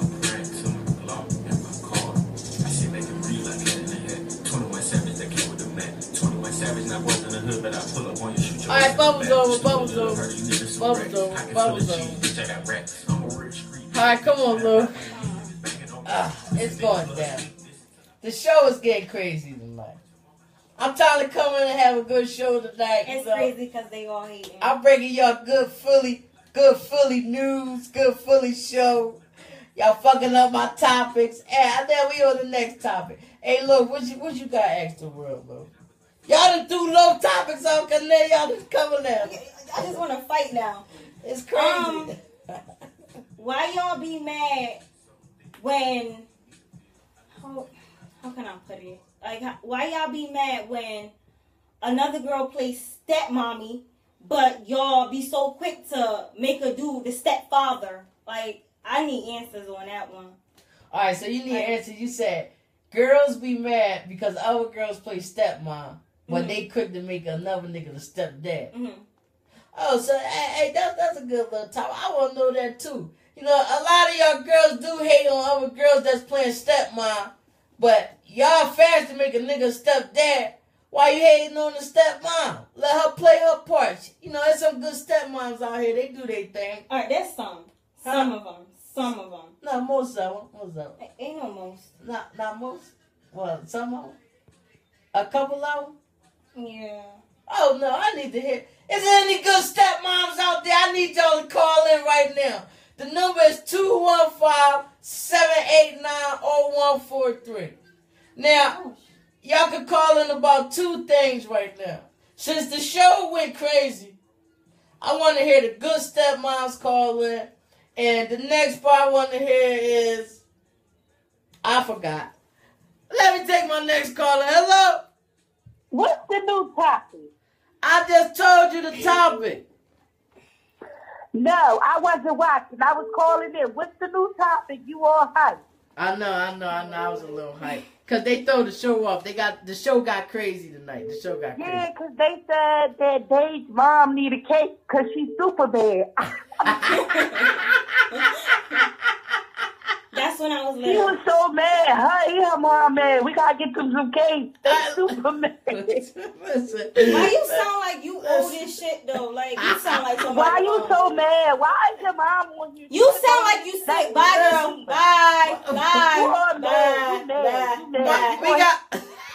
All right, bubbles over, bubbles over, bubbles over, bubbles over. All right, come on, Lou. Ah, it's going down. The show is getting crazy. I'm trying to come in and have a good show tonight. It's so crazy because they all hating. I'm bringing y'all good Philly, good Philly news, good Philly show. Y'all fucking up my topics. And then we on the next topic. Hey, look, what you what you got extra the world, bro? Y'all done threw low topics on cause now y'all just coming now. I just want to fight now. It's crazy. Um, Why y'all be mad when? How, how can I put it? Like, why y'all be mad when another girl plays stepmommy, but y'all be so quick to make her do the stepfather? Like, I need answers on that one. All right, so you need an answer. You said girls be mad because other girls play stepmom, but Mhm. they quick to make another nigga the stepdad. hmm Oh, so hey, hey that's that's a good little top. I want to know that too. You know, a lot of y'all girls do hate on other girls that's playing stepmom, but y'all fast to make a nigga stepdad. Why you hating on the stepmom? Let her play her part. You know, there's some good stepmoms out here. They do their thing. All right, there's some. Some of them. Some of them. Not most of them. Most of them. Ain't no most. Not not most. Well, some of them. A couple of them. Yeah. Oh no, I need to hear. Is there any good stepmoms out there? I need y'all to call in right now. The number is 215-789-0143. Now, y'all can call in about two things right now. Since the show went crazy, I want to hear the good stepmoms call in. And the next part I want to hear is I forgot. Let me take my next caller. Hello? What's the new topic? I just told you the topic. No, I wasn't watching. I was calling in. What's the new topic? You all hype. I know, I know, I know. I was a little hype because they throw the show off. They got the show got crazy tonight. The show got crazy. Yeah, because they said that Dave's mom need a cake because she's super bad. That's when I was He little. was so mad. Her and her mom mad. We gotta get them some cake. They super mad. Listen. Why you sound like you owe this shit though? Like you sound like somebody. Why you so mad? Why is your mom on you? You sound like you sick. Bye, girl. Bye. Bye. You Bye. are mad. You mad. You Bye. mad. We got.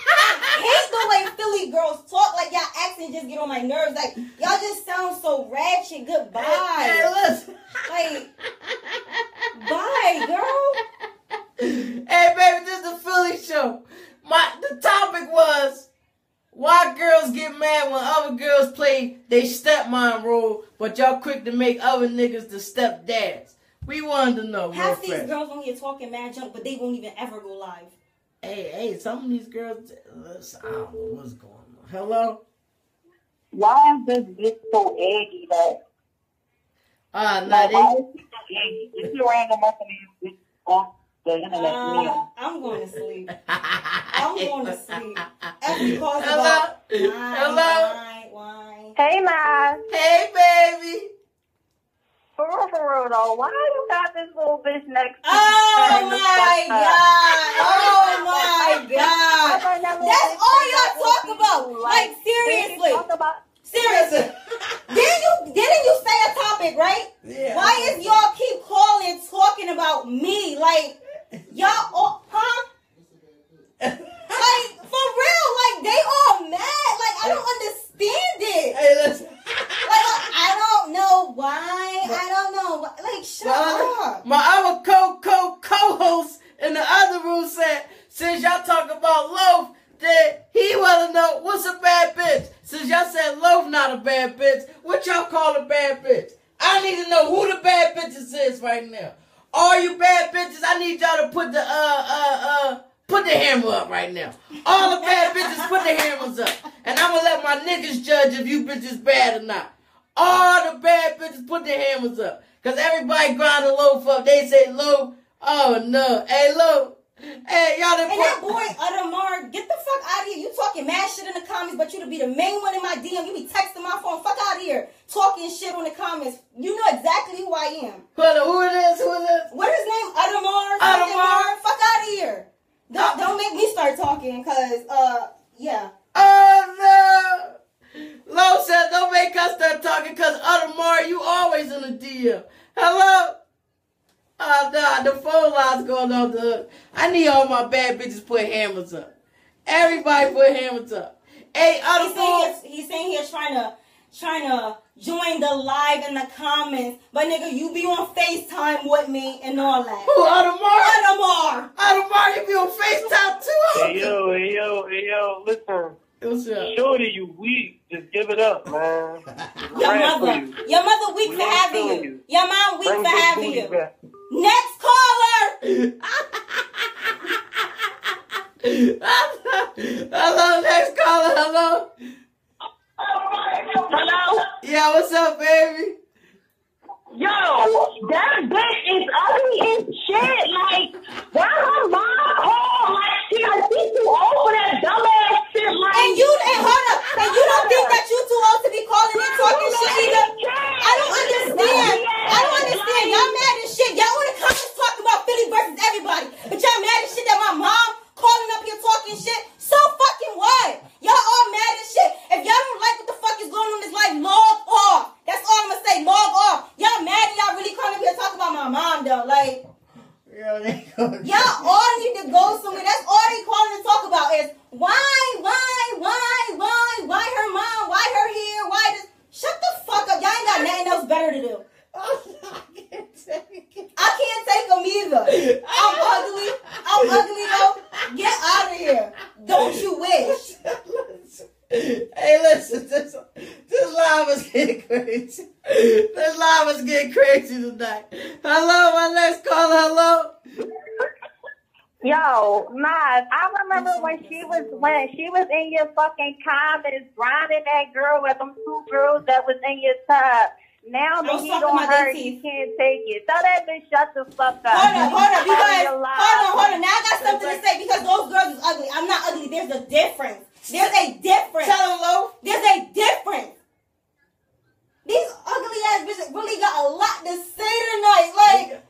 I hate the way Philly girls talk. Like y'all accent just get on my nerves. Like y'all just sound so ratchet. Hey, Goodbye. listen. Like they stepmom role, but y'all quick to make other niggas the stepdads. We wanted to know. real Half these fresh. girls on here talking mad junk, but they won't even ever go live. Hey, hey, some of these girls. I don't know what's going on. Hello. Why is this bitch so eggy though? Uh, nah, Like, they, why is she so eggy? If you random up in these bitch off the internet. Uh, I'm going to sleep. I'm going to sleep. Every call's Hello? about why, Hello? why, why. Hey, man. Hey, baby. For real, for real though, why you got this little bitch next to oh you? Oh my fuck up. god! Oh my god! I oh that little That's all y'all talk about. Like seriously, you talk about seriously. Didn't you didn't you say a topic right? Yeah. Why is y'all keep calling talking about me? Like y'all, all, huh? Like for real? Like they all mad? Like I don't understand it. Hey, listen. Like I don't know why. I don't know. why- Like shut My, up. my other co co co host in the other room said, since y'all talk about loaf, that he wanna know what's a bad bitch. Since y'all said loaf not a bad bitch, what y'all call a bad bitch? I need to know who the bad bitches is right now. All you bad bitches, I need y'all to put the uh uh uh put the hammer up right now. All the bad bitches, put the hammers up, and I'm gonna let my niggas judge if you bitches bad or not. All the bad bitches put the hammers up. Cause everybody grind a loaf up. They say loaf. Oh no. Hey loaf. Hey, y'all And that boy Udamar, get the fuck out of here. You talking mad shit in the comments, but you to be the main one in my DM. You be texting my phone. Fuck out of here. Talking shit on the comments. You know exactly who I am. On, who it is? Who it is? What is his name? Udamar. Udamar. Fuck out of here. Don't, don't make me start talking, cause uh yeah. Oh no. Lo said, don't make us start talking cause Audemars, you always in the DM. Hello? Oh nah, the phone line's going on the hook. I need all my bad bitches put hammers up. Everybody put hammers up. Hey, He's saying he's, he's saying he's trying to trying to join the live in the comments, but nigga, you be on FaceTime with me and all that. Who, Audemars? Udamar. Audemars, you be on FaceTime too? Hey yo, hey yo, hey yo, listen. What's up? Shorty, you weak. Just give it up, man. Your Rap mother, you. your mother weak We for having you. you. Your mom weak Bring for having you. back. Next caller. hello, next caller. Hello. Hello? Yeah, what's up, baby? Yo, that bitch is ugly as shit. Like, why her mom call? Like, she got she too old for that dumbass shit. Like, And you and hold up. And you don't think that you too old to be calling in talking shit either? I don't understand. I don't understand. Y'all mad as shit. Y'all on the comments talking about Philly versus everybody. But y'all mad as shit that my mom calling up here talking shit. So fucking what? Y'all all mad as shit. If y'all don't like what the fuck is going on in this life, log off. That's all I'm gonna say. Log off. Y'all mad and y'all really calling up here talking about my mom though. Like, Yeah, they go. Y'all all need to go somewhere. That's all they calling to talk about is why, why, why, why, why her mom, why her here, why this. Shut the fuck up. Y'all ain't got nothing else better to do. I can't take them either. I'm ugly. I'm ugly though. Get out of here. Don't you wish? Hey, listen, this, this live is getting crazy. This live is getting crazy tonight. Hello, my next caller, hello. Yo, Nas, I remember when she was when she was in your fucking comments grinding that girl with them two girls that was in your top. Now the I'm heat sucking on her, big can't take it. Tell that bitch shut the fuck up. Hold on, hold on, because You're hold on, hold on. Now I got something to say because those girls is ugly. I'm not ugly. There's a difference. There's a difference. Tell him, Lo. There's a difference. These ugly ass bitches really got a lot to say tonight. Like,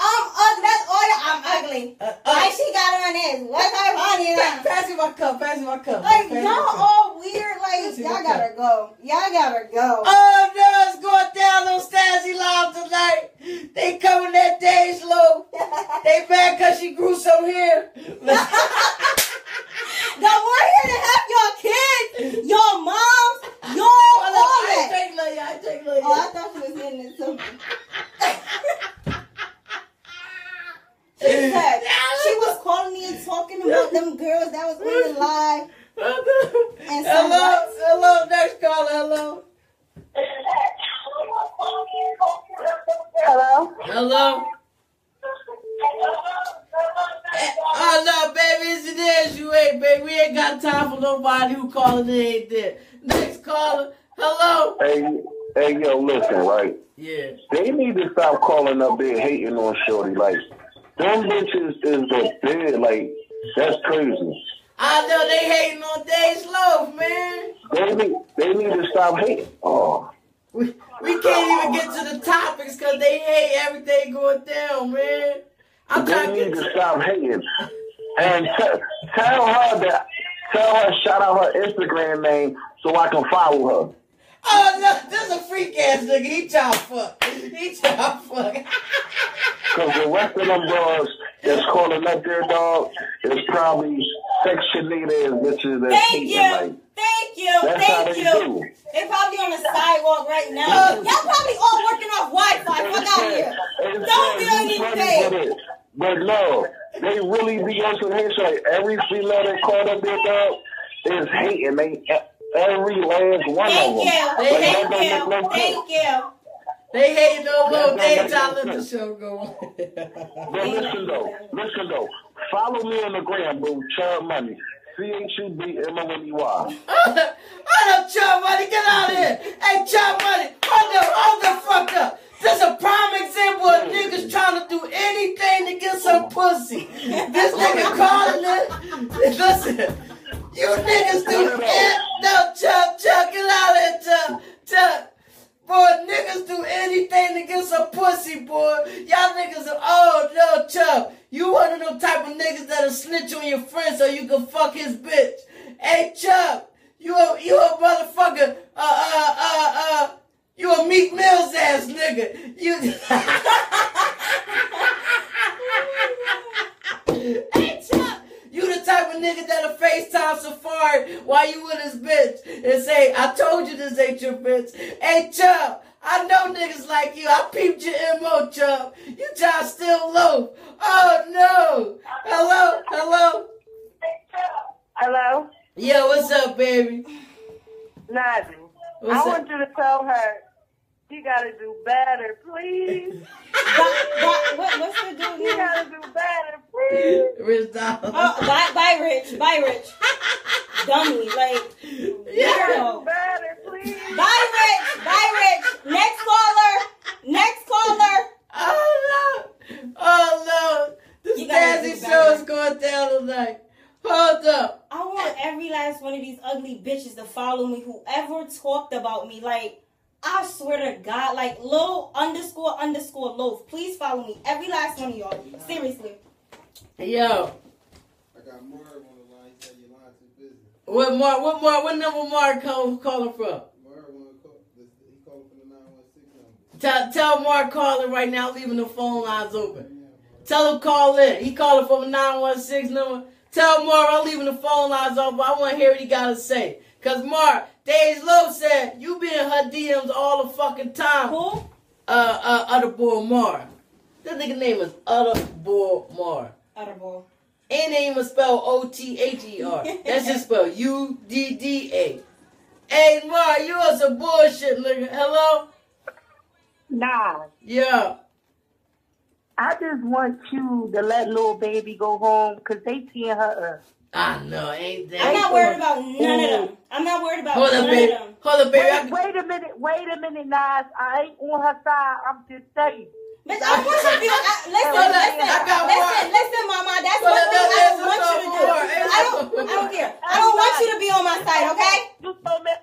I'm ugly. That's all. I'm ugly. Uh, uh, Like she got on this. What's her funny? pa- pass me my cup. Pass me my cup. Like y'all cup. all weird. Like y'all gotta go. Y'all gotta go. Oh no, it's going down on Stazzy Live tonight. They coming that days low. They mad cause she grew some hair. Now we're here to help your kids, your moms, your all I that. take love. I take love. Oh, I thought you was hitting it something. She said she was calling me and talking about them girls that was on the live. And some hello, butts. hello, next caller, hello. Hello? Hello. Oh no, baby, it's it is you ain't, baby. We ain't got time for nobody who calling in ain't there. Next caller, hello. Hey, hey, yo, listen, right? Yeah. They need to stop calling up there hating on Shorty. Like, them bitches is the bed. Like, that's crazy. I know they hating on Days Loaf, man. They need, they need to stop hating. Oh, We, we can't even get to the topics because they hate everything going down, man. I'm they trying to need get to to. stop hating. And t- tell her that, tell her, shout out her Instagram name so I can follow her. Oh no, this is a freak ass nigga. He try to fuck. He try to fuck. Because the rest of them bros that's calling up their dog is probably sectionated bitches that Thank you. Like, Thank you. that's how Thank they you. do. They probably on the sidewalk right now. Y'all probably all working off Wi-Fi. Fuck out here. It's Don't you anything. But no, they really be on some hate shit. Every female that called up their dog is hating. They every last one Thank of them. you. Like, Thank that don't make you. no sense. Thank you. They hating on Lil That's They not trying to let the show go on. But listen though, listen though. Follow me on the gram, boo. Chub money. C H U B M O N E Y. Hold up, Chub Money. Get out of here. Hey, Chub Money. Hold up. Hold the fuck up. This is a prime example of niggas trying to do anything to get some pussy. This nigga calling it. Listen. You niggas do it. No, Chub. Get out of here, Chub. Chub. Boy, niggas do anything to get some pussy, boy. Y'all niggas are, oh no, Chubb. You one of them type of niggas that'll snitch on your friend so you can fuck his bitch. Hey, Chubb, you a, you a motherfucker, uh, uh, uh, uh, you a Meek Mills ass nigga. You, hey, you the type of nigga that'll FaceTime Safari while you with his bitch and say, I told you this ain't your bitch. Hey, Chubb, I know niggas like you. I peeped your MO, Chubb. You try to steal low. Oh, no. Hello? Hello? Hello? Yo, what's up, baby? Nothing. I up? want you to tell her she gotta do better, please. Bye, bye, what, what's the dude She name? gotta do better, please. Rich Dollars. Oh, bye, bye, Rich. Bye, Rich. Dummy. Like, Yeah. no. Better, please. Bye, Rich. Bye, Rich. Next caller. Next caller. Oh, no. Oh, no. The You Stazzy show is going down tonight. Hold up. I want every last one of these ugly bitches to follow me. Whoever talked about me, like, I swear to God, like, low underscore underscore loaf. Please follow me. Every last one of y'all. Seriously. Yo. I got Marv on the line. He said you're lying to business. What Mark? What Mark? What number Mark call, calling from? Marv want to call. This, he called from the 916 number. Tell, tell Mark calling right now, leaving the phone lines open. Yeah, Tell him call in. He calling from a 916 number. Tell Mark I'm leaving the phone lines open. I want to hear what he got to say. Because Mark, Days Low said, you be in her DMs all the fucking time. Who? Uh, uh, Other Boy Mar. This nigga name is Other Boy Mar. Audible. Ain't even spell O T H E R. That's just spelled U D D A. Hey, Mar, you on some bullshit, nigga. Hello? Nah. Yeah. I just want you to let little baby go home because they teeing her up. I know, ain't that? I'm not worried about none of them. I'm not worried about Hold none up, baby. of them. Hold up, baby. Wait, wait a minute, wait a minute, Nas. I ain't on her side. I'm just saying. Bitch, I want you to be. I, listen, Hold listen, listen, listen, Mama. That's Hold one thing I don't want you to do. more. I don't. I don't care. I don't want you to be on my side, okay? You told me.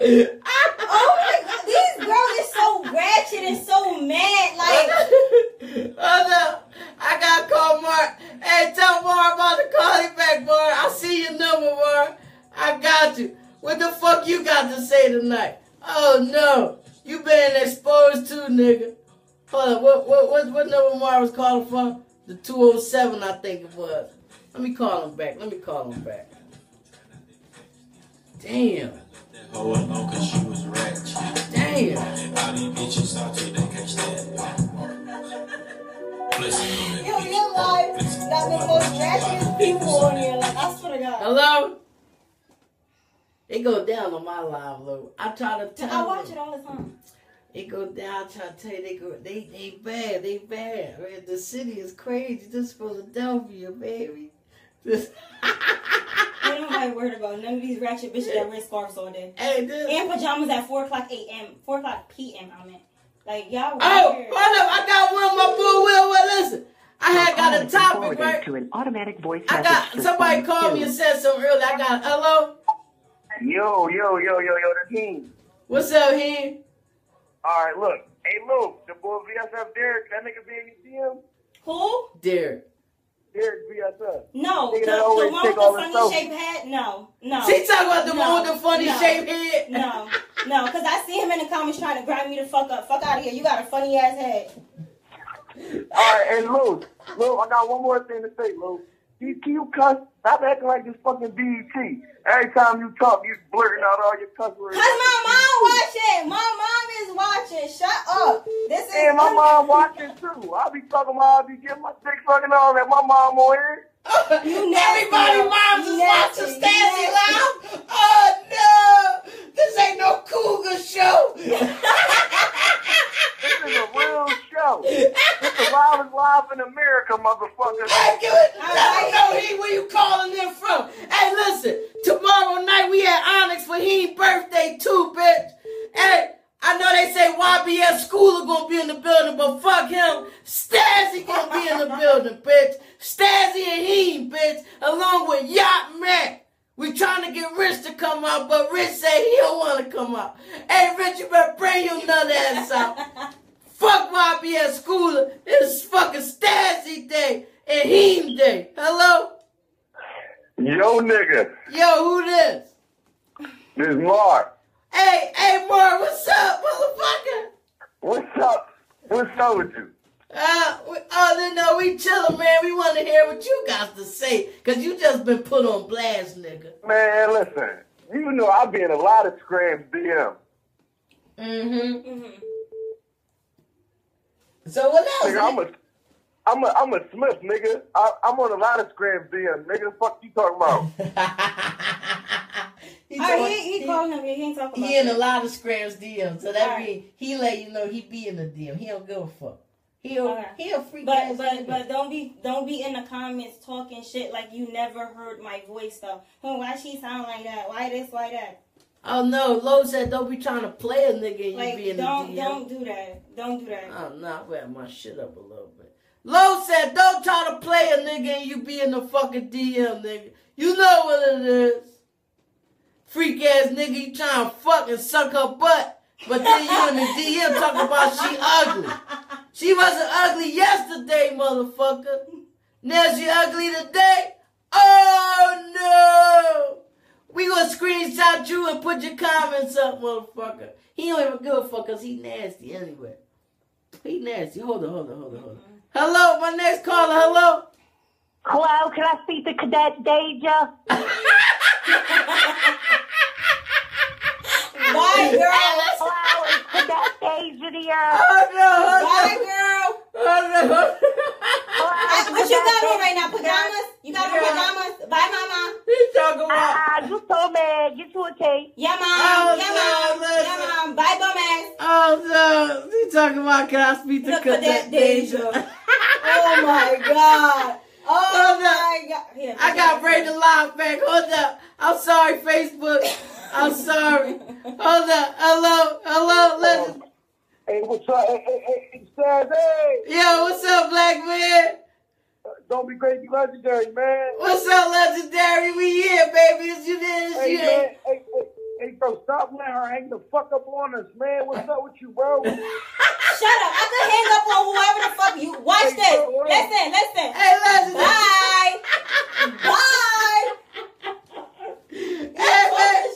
Oh my God, these girls are so ratchet and so mad. Like, Hold up. I got to call Mark. Hey, tell Mark about to call him back, boy. I see your number, boy. I got you. What the fuck you got to say tonight? Oh, no. You been exposed too, nigga. Hold up. What, what, what, what number Mark was calling from? The 207, I think it was. Let me call him back. Let me call him back. Damn. Hoe alone cause she was ratchet. Damn. And all these bitches out there, they can't you realize that the most ratchet people on here. Like, I swear to God. Hello? It go down on my live, though. I try to tell I watch them. it all the time. It go down. I try to tell you, they go, they, they bad, they bad. Man, the city is crazy. This Philadelphia, baby. This, Ain't nobody worried about none of these ratchet bitches that wear scarves all day. hey, this. And pajamas at 4 o'clock a.m. 4 o'clock p.m. I meant. Like, y'all Oh, weird. hold up! I got one. My boy Will. Well, listen. I had got a topic right. to an automatic voice I got somebody called me and said something earlier. I got hello. Yo, yo, yo, yo, yo, the team. What's up, here? All right, look. Hey, Luke, the boy VSF Derek, that nigga be in your DM? Who? Derek. Derek VSF. No. Nigga The, the one with the funny selfies. shaped head? No. No. She talking about the No. one with the funny No. shaped head. No. No, because I see him in the comments trying to grind me the fuck up. Fuck out of here. You got a funny ass head. All right, and Luke, Luke, I got one more thing to say, Luke. You, can you cuss? Stop acting like this fucking BET. Every time you talk, you blurting out all your cuss words. Cause my mom watching. My mom is watching. Shut up. This is And my mom watching too. I be talking about I be getting my dick sucking all that. My mom on here. You nasty, Everybody, yo. moms You is nasty. watching You Stazzy nasty. Lounge. Oh no, this ain't no cougar show. This is a real show. This is Wild is Live in America, motherfucker. Hey, give it. Let him know he where you calling in from. Hey, listen. Tomorrow night we at Onyx for his birthday too, bitch. Hey. I know they say YBS Skola gonna be in the building, but fuck him. Stazzy gonna be in the building, bitch. Stazzy and he, bitch, along with Yacht Mac. We trying to get Rich to come out, but Rich say he don't want to come out. Hey, Rich, you better bring your nut ass out. Fuck YBS Skola. It's fucking Stazzy Day and Heem Day. Hello? Yo, nigga. Yo, who this? This Mark. Hey, hey, Mark, what's up, motherfucker? What's up? What's up with you? Uh, we, oh, no, no, we chillin', man. We want to hear what you got to say, because you just been put on blast, nigga. Man, listen. You know I be in a lot of scrams DM. Mm-hmm. mm-hmm. So what else? Nigga, I'm a, I'm a, I'm a Smith, nigga. I, I'm on a lot of scrams DM. Nigga, the fuck you talking about? he, All right, told- he, he calling him. He ain't talking about he in a lot of scrams DM, so that Alright. mean he let you know he be in the DM. He don't give a fuck. He a, Alright. he a freak But ass but nigga. but don't be don't be in the comments talking shit like you never heard my voice though. Hmm, why she sound like that? Why this? Why that? Oh no, Lo said don't be trying to play a nigga and Like you be in don't the DM. don't do that. Don't do that. Oh no, I wear my shit up a little bit. Lo said don't try to play a nigga and you be in the fucking DM, nigga. You know what it is. Freak ass nigga, you trying to fuck and suck her butt, but then you in the DM talking about she ugly. She wasn't ugly yesterday, motherfucker. Now she ugly today? Oh no! We gonna screenshot you and put your comments up, motherfucker. He don't even give a fuck cause he nasty anyway. He nasty. Hold on, hold on, hold on, hold on. Hello, my next caller, hello? Hello, can I speak to Cadet Deja? Bye, girl. Hello, is Cadet Deja there? Oh no, Bye, girl. Hold on, hold. Uh, what you got on right now? Pajamas? You got on Yeah. pajamas? Bye, mama. He talking about. Ah, you so mad. Get you a cake. Yeah, mom. Oh, yeah, no, mom. listen. Yeah, mom. Bye, bum ass. Oh no, he talking about can I speak to Look Cadet that Deja. Oh my god. Oh Hold my god. Here, I gotta the live back. Hold up. I'm sorry, Facebook. I'm sorry. Hold up. Hello. Hello. Listen. Hey, what's up? Hey, hey, hey, hey, hey! Yo, what's up, black man? Don't be crazy legendary, man. What's up, legendary? We here, baby. It's you there. It's Hey, you man. Hey, hey, hey, bro, stop letting her hang the fuck up on us, man. What's up with you, bro? Shut up. I could hang up on whoever the fuck you. Watch Hey, this. bro. Listen, listen. Hey, legendary. Bye. Bye. Hey,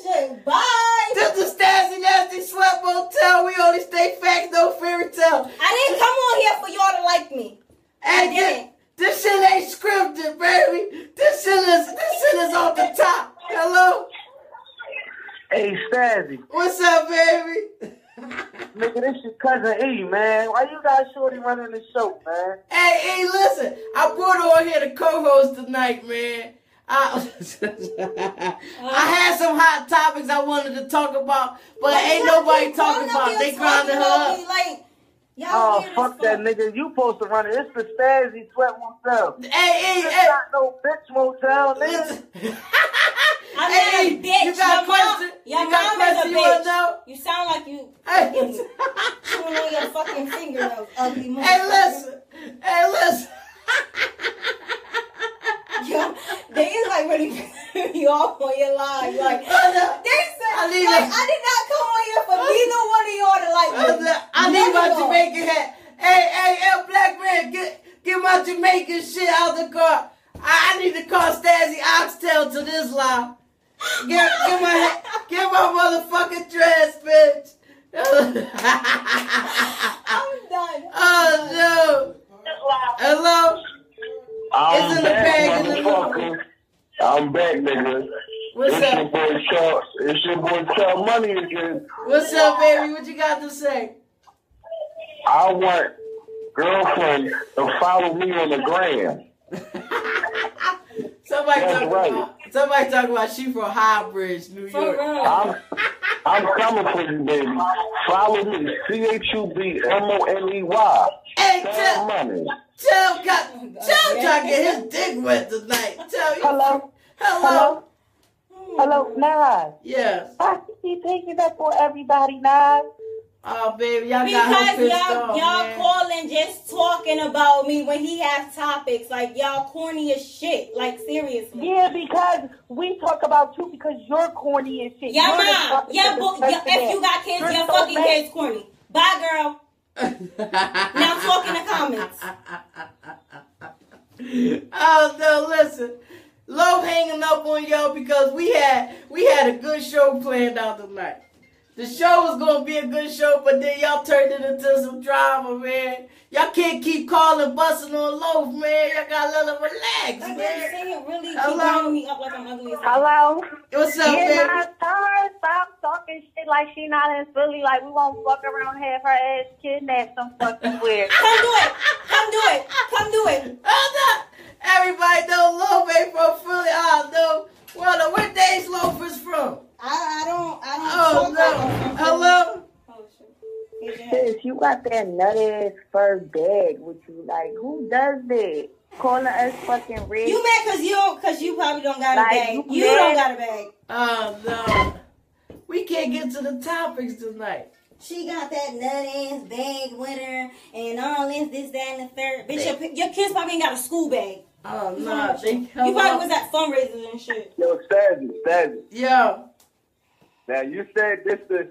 man. Bye. This is Stazzy Nasty Sweat Motel. We only stay facts, no fairy tale. I didn't come on here for y'all to like me. Hey, I didn't. this, this shit ain't scripted, baby. This shit is this shit is off the top. Hello, hey, Stazzy. what's up, baby? Nigga, this your cousin E, man. Why you got Shorty running the show, man? Hey, hey, listen. I brought her on here to co-host tonight, man. I, I had some hot topics I wanted to talk about, but Like, ain't nobody talking about. here They grinding her up. me Like, y'all Oh, weird fuck that nigga. You supposed to run it. It's the Stazzy Sweat Motel. Hey, hey, It's hey. not no bitch motel, nigga. Listen. I'm Hey, not a bitch. you got your mom, question? your You got mom question is a you wanna bitch. know? You sound like you Hey. chewing on your fucking fingernails, ugly motherfucker. Hey, listen. Hey, listen. Yo, they is like really pissing me off on your live. Like, Hold up. they said, I need like, a- I did not come on here for neither one of y'all to like Hold me. up. I need None my of y'all. Jamaican hat. Hey, hey, hey, black man, get get my Jamaican shit out the car. I, I need to call Stazzy Oxtail to this line. Get get my hat, get my motherfucking dress, bitch. I'm done. oh no. Hello. I'm It's in the back, bag, in the motherfucker. I'm back, nigga. What's it's your up? boy Chuck. It's your boy Chuck Money again. What's up, baby? What you got to say? I want girlfriend to follow me on the gram. Somebody That's talking right. about somebody talking about she from High Bridge, New York. real. I'm I'm coming for you, baby. Follow me. C H U B M O N E Y. Hey, tell Money. tell got tell trying to get his dick wet tonight. Tell you. Hello? Hello. Hello, Nas. Yes. Why you keep picking up on everybody, Nas? Oh baby, y'all got her Because pissed y'all, off, y'all man. calling just talking about me when he has topics. Like, y'all corny as shit. Like, seriously. Yeah, because we talk about you because you're corny as shit. Yeah, You're mom. fucking Yeah, bo- yeah, if you got kids, You're your so fucking bad. kids corny. Bye, girl. Now talk in the comments. oh no, listen. Low hanging up on y'all because we had we had a good show planned out tonight. The show was gonna be a good show, but then y'all turned it into some drama, man. Y'all can't keep calling, busting on loaf, man. Y'all gotta let them relax, I'm man. saying, really Hello? me up like I'm ugly. Hello? What's up, Yeah, baby? Nas, tell her stop talking shit like she not in Philly. Like we won't fuck around have her ass kidnapped some fucking where. Come do it. Come do it. Come do it. Hold up. Everybody know Lil Baby from Philly. Oh no. Well, the where Dave's Loafers from? I, I don't. I don't. Oh talk like I'm no. Hello. Oh, shit. Here's your hand. Sis, you got that nut ass fur bag with you. Like, who does that? Calling us fucking rich. You mad because you don't, because you probably don't got a Like, bag. you You don't got a bag. Oh no. We can't get to the topics tonight. She got that nut ass bag with her and all this, this, that, and the third. Bitch, your, your kids probably ain't got a school bag. Oh no. They You probably was at fundraisers and shit. Yo, Stazzy, Stazzy. Yeah. Now, you said this is,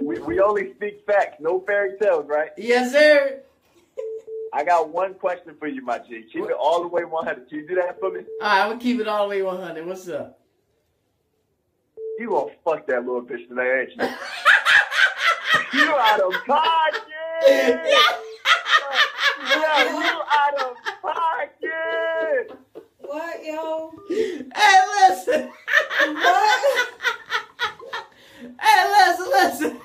we, we only speak facts, no fairy tales, right? Yes, sir. I got one question for you, my G. Keep it all the way 100. Can you do that for me? All right, I'm gonna keep it all the way 100. What's up? You gonna fuck that little bitch tonight, ain't you? you out of pocket! Yeah, you out of pocket! Yo? Hey, listen. What? Hey, listen, listen.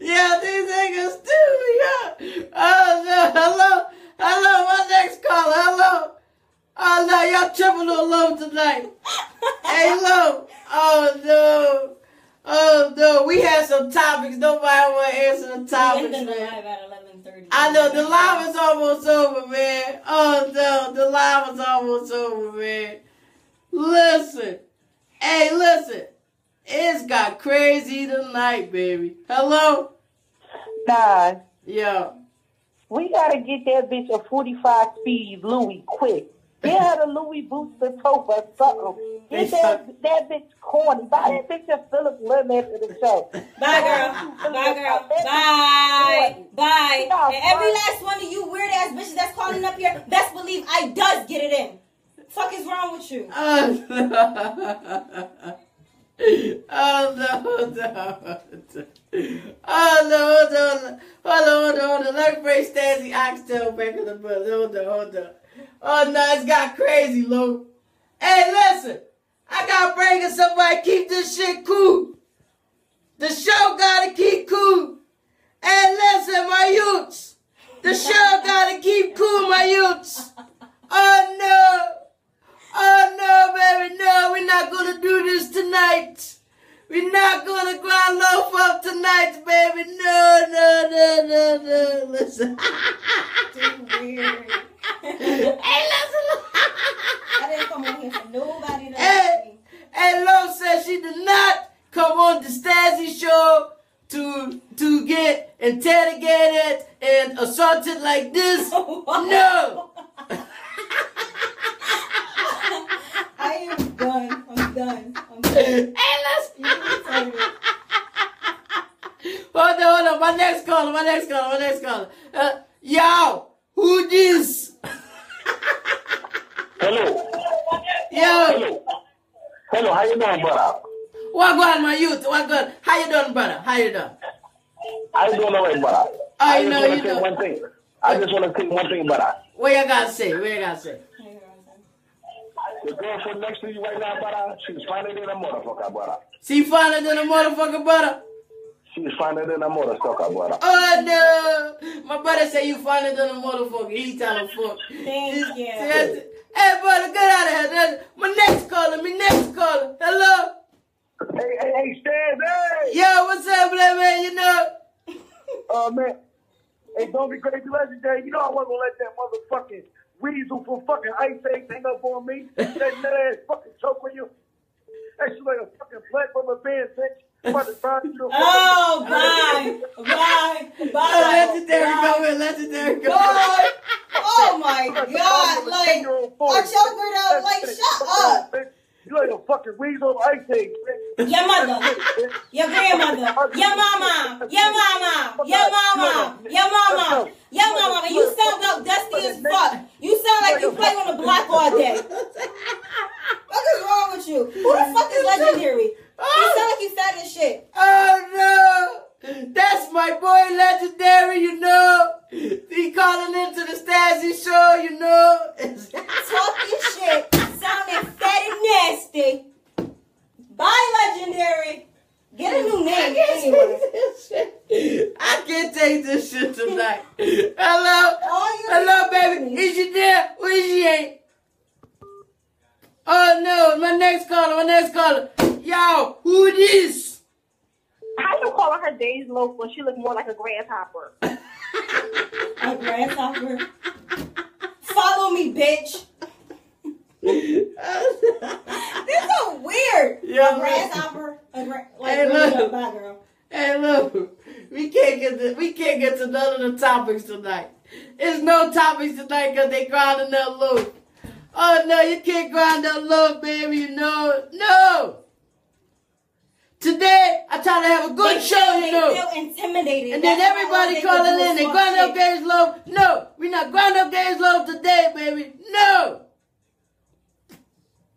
yeah, these niggas stupid. Yeah. Oh no, hello, hello, my next caller, hello. Oh no, y'all tripping on low tonight. Hey, low. Oh no. Oh no, we had some topics. Nobody want to answer the topics, ended the man. live at 11.30. 30. I know the live is almost over, man. Oh no, the live is almost over, man. Listen, hey, listen, it's got crazy tonight, baby. Hello, Nah, yo. we gotta get that bitch a 45 speed Louis quick. Get her the Louis Booster Tope or something. Get that, that bitch corny. Buy that bitch a Phillip Lim after the show. Bye, girl. Bye, girl. Bye. Bye. And every last one of you weird ass bitches that's calling up here, best believe I does get it in. Fuck is wrong with you? Oh no. Oh no, no. Oh no, hold on. Hold on, hold on, hold on. Let me bring Stazzy Oxtail back in the bus. Hold on, hold on. Oh no, it's got crazy, Lou. Hey, listen. I gotta bring in somebody keep this shit cool. The show gotta keep cool. Hey, listen, my youths. The show gotta keep cool, my youths. Oh no. Oh no, baby, no, we're not gonna do this tonight. We're not gonna grind loaf up tonight, baby. No, no, no, no, no. Listen. weird. hey, listen. I didn't come on here for nobody to Hey, hey, Lo said she did not come on the Stazzy show to to get interrogated and assaulted like this. No. I am done. I'm done. I'm done. Hey. Hold on, hold on. My next caller, my next caller, my next caller. Uh, yo, who this? Hello. Yo, Hello. Hello, how you doing, brother? what good, my youth? What good? How you doing, brother? How you doing? I doing all right, brother. I I just know want you to say know. one thing. I just want to say one thing, brother. What you gotta say? What you gotta say? The girlfriend next to you right now, brother, she's finer than a motherfucker, brother. See finer than a motherfucker, brother? She's finer than a motherfucker, brother. Oh no! My brother say you finer than a motherfucker. He trying to fuck. Thank you. Hey, brother, get out of here. My next caller, my next caller. Hello? Hey, hey, hey, Stan, hey! Yo, what's up, little man? You know? Uh, man. Hey, don't be crazy legendary. You know I wasn't gonna let that motherfucking weasel from fucking Ice Age hang up on me. That nut ass fucking choke on you. That shit like a fucking black rubber band, bitch. I'm about to burn you the Oh, bye. Bye. Oh, Bye. legendary Bye. coming, legendary coming. Bye. Oh my god. Like, I choked her out. Like, shut up. You like a fucking weasel of Ice Age, bitch. Your mother, your grandmother, your mama, your mama, your mama, your mama, your mama. And you sound out dusty as fuck. You sound like you play on the block all day. What is wrong with you? Who the fuck is legendary? You sound like you fat as shit. Oh no! That's my boy legendary, you know. He calling into the Stazzy show, you know. Talking shit, sounding fat and nasty. Bye, legendary. Get a new name anyway. I can't take this shit tonight. Hello? Hello, baby. Is she there? Or is she ain't? Oh no, my next caller, my next caller. Yo, who this? How you calling her Days Loaf when she look more like a grasshopper? A grasshopper. Follow me, bitch. This so weird. Yeah, a grasshopper. A gra- like Hey, look. bad girl. Hey, look, we can't get to, we can't get to none of the topics tonight. There's no topics tonight because they grinding that low. Oh no, you can't grind that low, baby. You know, no. Today I try to have a good They show, feel- you know. feel intimidated. And then That's everybody calling in. They grind up. Gary's Love. No, we not grind up Gary's Love today, baby. No.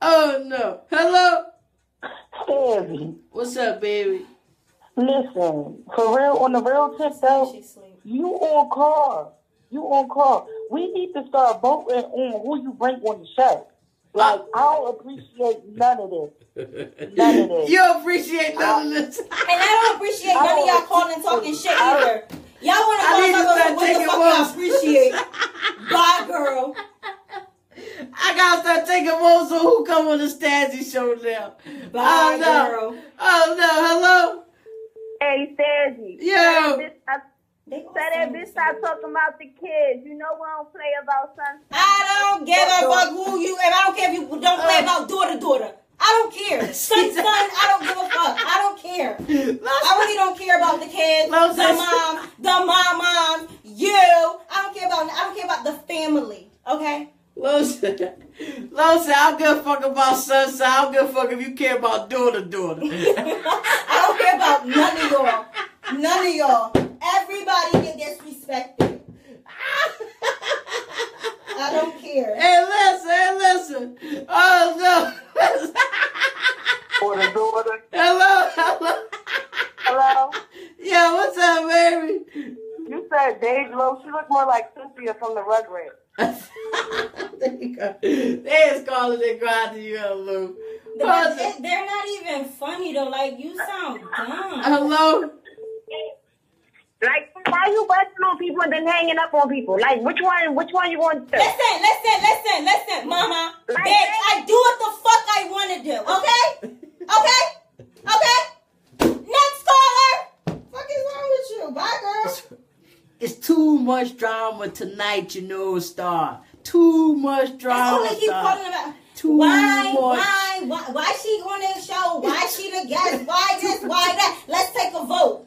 Oh no. Hello. Stevie, What's up, baby? listen, for real, on the real tip though, you on call. You on call. We need to start voting on who you bring on the show. Like, ah. I don't appreciate none of this. None of this. You appreciate none of this. And I don't appreciate none of y'all calling and talking shit either. Y'all want to I call need to something start what the fuck y'all appreciate. Bye, girl. I gotta start taking votes on who come on the Stazzy show now. Bye, oh, no. girl. Oh no, hello? Hey, Stazzy. Yo. This, They all Say that bitch the stop talking about the kids. You know we don't play about sons. I don't give a fuck who you. and I don't care if you don't play uh. about daughter, daughter. I don't care. Son, son. I don't give a fuck. I don't care. I really don't care about the kids, No, the mom, the mom, mom, you. I don't care about. I don't care about the family. Okay. Listen, Listen, I don't give a fuck about sunshine. I don't give a fuck if you care about daughter, daughter. I don't care about none of y'all. None of y'all. Everybody get disrespected. I don't care. Hey, listen, hey, listen. Oh, no. For the daughter. hello, hello. Hello? Yeah, what's up, baby? You said Dave Low. She looked more like Cynthia from the Rugrats. there you go. They is calling it grinding you uh, up, Lou. But they, they're not even funny though. Like you sound dumb. Hello? Like, why are you busting on people and then hanging up on people? Like, which one? Which one you want to? Listen, listen, listen, listen, mama. Like Bitch. I do what the fuck I want to do. Okay? Okay? Okay? Next caller. Fuck is wrong with you? Bye, girl. It's too much drama tonight, you know, Star. Too much That's drama, all they keep Star. calling about. Too why, much. why, why, why she on this show? Why she the guest? Why this? Why that? Let's take a vote.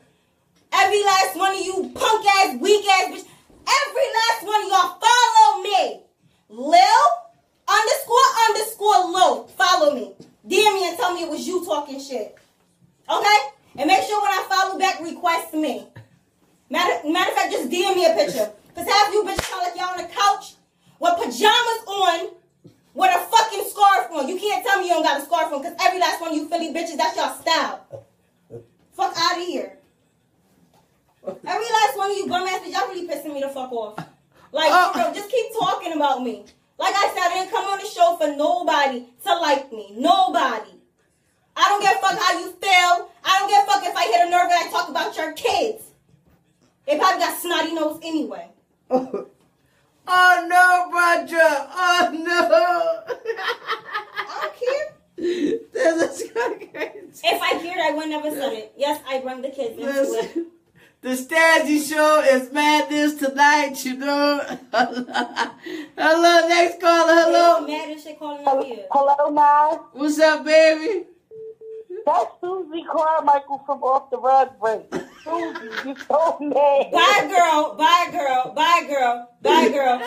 Every last one of you punk ass, weak ass bitch. Every last one of y'all follow me. Lil underscore underscore low. Follow me. DM me and tell me it was you talking shit. Okay? And make sure when I follow back, request me. Matter, matter of fact, just DM me a picture. Because half you bitches sound like y'all on the couch with pajamas on with a fucking scarf on. You can't tell me you don't got a scarf on because every last one of you Philly bitches, that's your style. Fuck out of here. Every last one of you bum ass bitches, y'all really pissing me the fuck off. Like, uh. real, just keep talking about me. Like I said, I didn't come on the show for nobody to like me. Nobody. I don't give a fuck how you feel. I don't give a fuck if I hit a nerve and I talk about your kids. They probably got snotty nose anyway. oh, no, Roger. Oh, no. I don't care. this is crazy. If I cared, I would never said it. Yes, I bring the kids into it. The Stazzy show is madness tonight, you know. hello, next caller. Hello. mad and shit calling up here. Hello, Nas. What's up, baby? That's Susie Carmichael from Off the Rug Break. Susie, you so mad. Bye, girl. Bye, girl. Bye, girl. Bye, girl.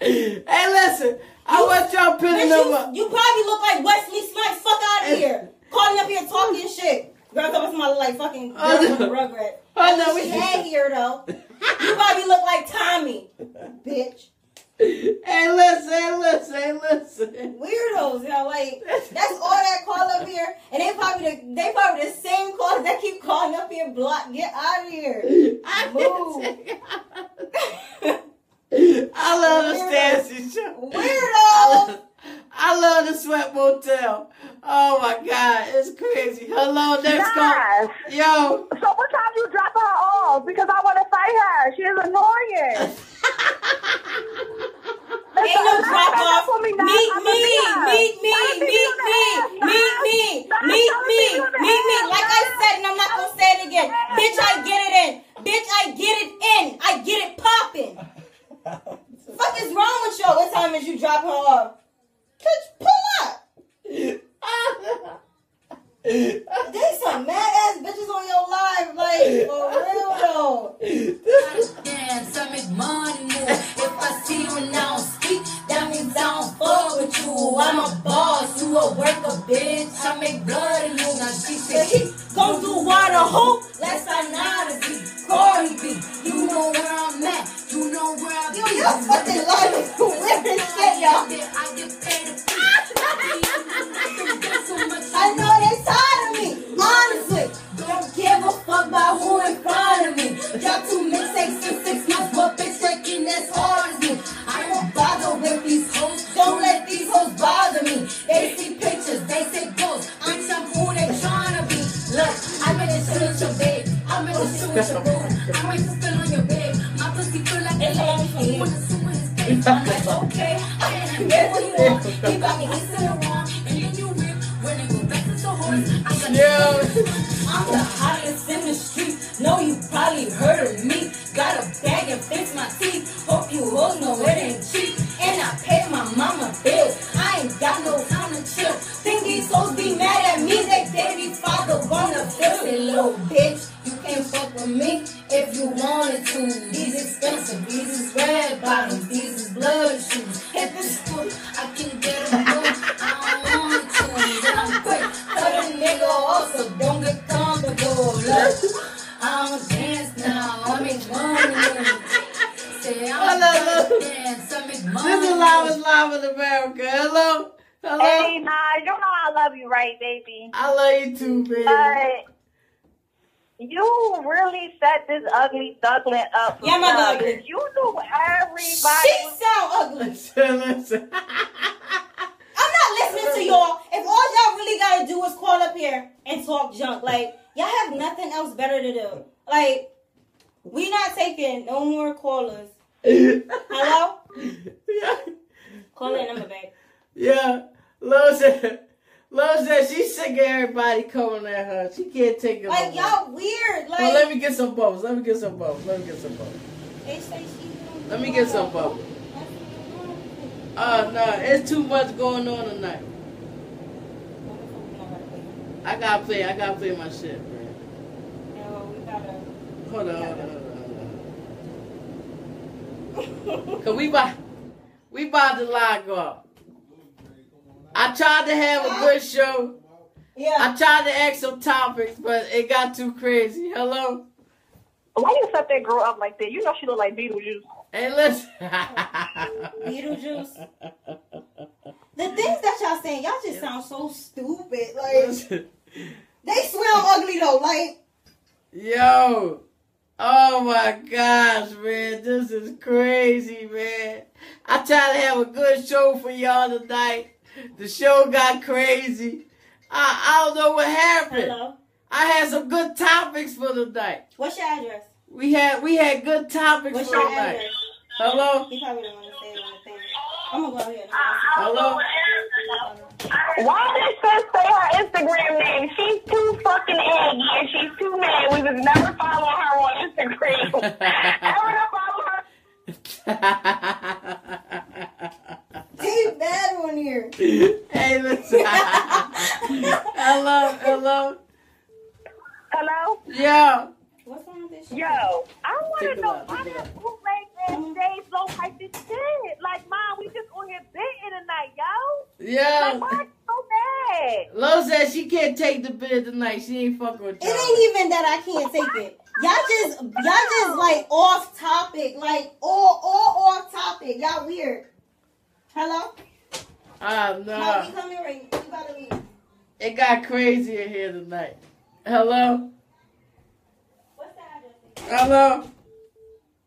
hey, listen. I want y'all pinning them up. you, you probably look like Wesley Snipes. Fuck out of here. Calling up here talking shit. Girl, talking somebody like fucking Oh, girl no. from the Rugrat. Oh, no, we- she had here, though. You probably look like Tommy. Bitch. Hey, listen, listen, listen. Weirdos, know, like that's all that call up here, and they probably the, they probably the same calls that keep calling up here. Block, get out of here. I Move. I love the Stazzy show. Weirdos. I love the Sweat Motel. Oh my God, it's crazy. Hello, next call. Guys, Yo, so what time you drop her off? Because I want to fight her. She is annoying. Ain't no drop off. Meet me, meet me, meet me, meet me, meet me, me you do meet me. Like I said, and I'm not gonna say it again. Bitch, I get it in. Bitch, I get it in. I get it popping. Fuck is wrong with y'all? What time is you dropping off? Bitch, pull up. There's some mad ass bitches on your live, like for real though. dance, I make money. If I see you I don't speak, that means I don't fuck with you. I'm a boss, you a worker, bitch. I make blood in you. Now she said he Gon' do water hoop. Let's not be You know where I'm at. You know where I be. Yo, y'all fucking live is weird as shit, y'all. I get paid fee. I know they tired of me. Honestly, no more callers. Hello? yeah. Call that number back. Yeah. Lo said, Lo said she's sick of everybody coming at her. She can't take it. Like y'all weird. Like Well, let me get some bubbles. Let me get some bubbles. Let me get some bubbles. they say she Let me get some bubbles. Uh, no, it's too much going on tonight. I gotta play. I gotta play my shit, man. No, we gotta. Hold on, hold on, hold on, hold on. Cause we about, we about to lock up. I tried to have a good show. Yeah. I tried to ask some topics, but it got too crazy. Hello? Why you set that girl up like that? You know she look like Beetlejuice. Hey, listen. Beetlejuice. The things that y'all saying, y'all just sound so stupid. Like Listen. they smell ugly though. Like Yo. Oh my gosh, man. This is crazy, man. I tried to have a good show for y'all tonight. The show got crazy. I, I don't know what happened. hello. I had some good topics for tonight. What's your address? We had we had good topics What's for your tonight. address? Hello? He probably don't want to say it on the thing. I'm gonna go out here. And ask Hello? Why did sis say her Instagram name? She's too fucking eggy and she's too mad. We was never following her on Instagram. Ever to follow her? He bad on here. hey, listen. hello, hello. Hello? Yeah. What's wrong with this shit? Yo, I want to know out, why take it that out. bootleg and Jay so hype this shit. Like, mom, we just on here bidding tonight, yo. Yeah. Like, why so bad? Lo said she can't take the bid tonight. She ain't fucking with It y'all. ain't even that I can't take it. Y'all just y'all just like off topic, like all all off topic. Y'all weird. Hello? Ah, No, we no. coming right. We gotta leave. It got crazy in here tonight. Hello? What's the address? Hello?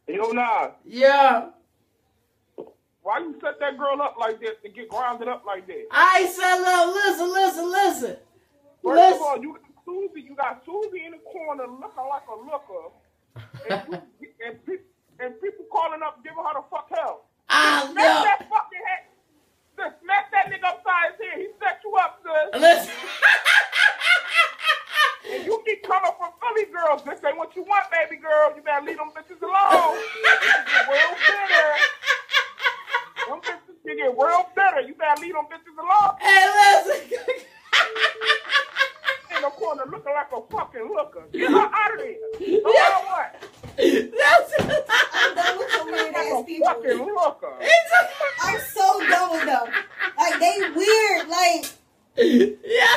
Yo, nah. Yeah. Why you set that girl up like that to get grounded up like that? I said, look, listen, listen, listen. First Listen. of all, you got Susie, you got Susie in the corner looking like a looker, and, you, and, pe- and people calling up giving her the fuck hell. I Smack know. that fucking head. Smack that nigga upside his head. He set you up, sis. Listen. And you keep coming from Philly girls. This ain't what you want, baby girl. You better leave them bitches alone. They get real bitter. Them bitches they get real bitter. You better leave them bitches alone. hey, listen. In the corner looking like a fucking looker. Get her out of there. No matter what. That's I'm done with your weird ass people. fucking looker. I'm so done with them. Like they weird. Like yeah.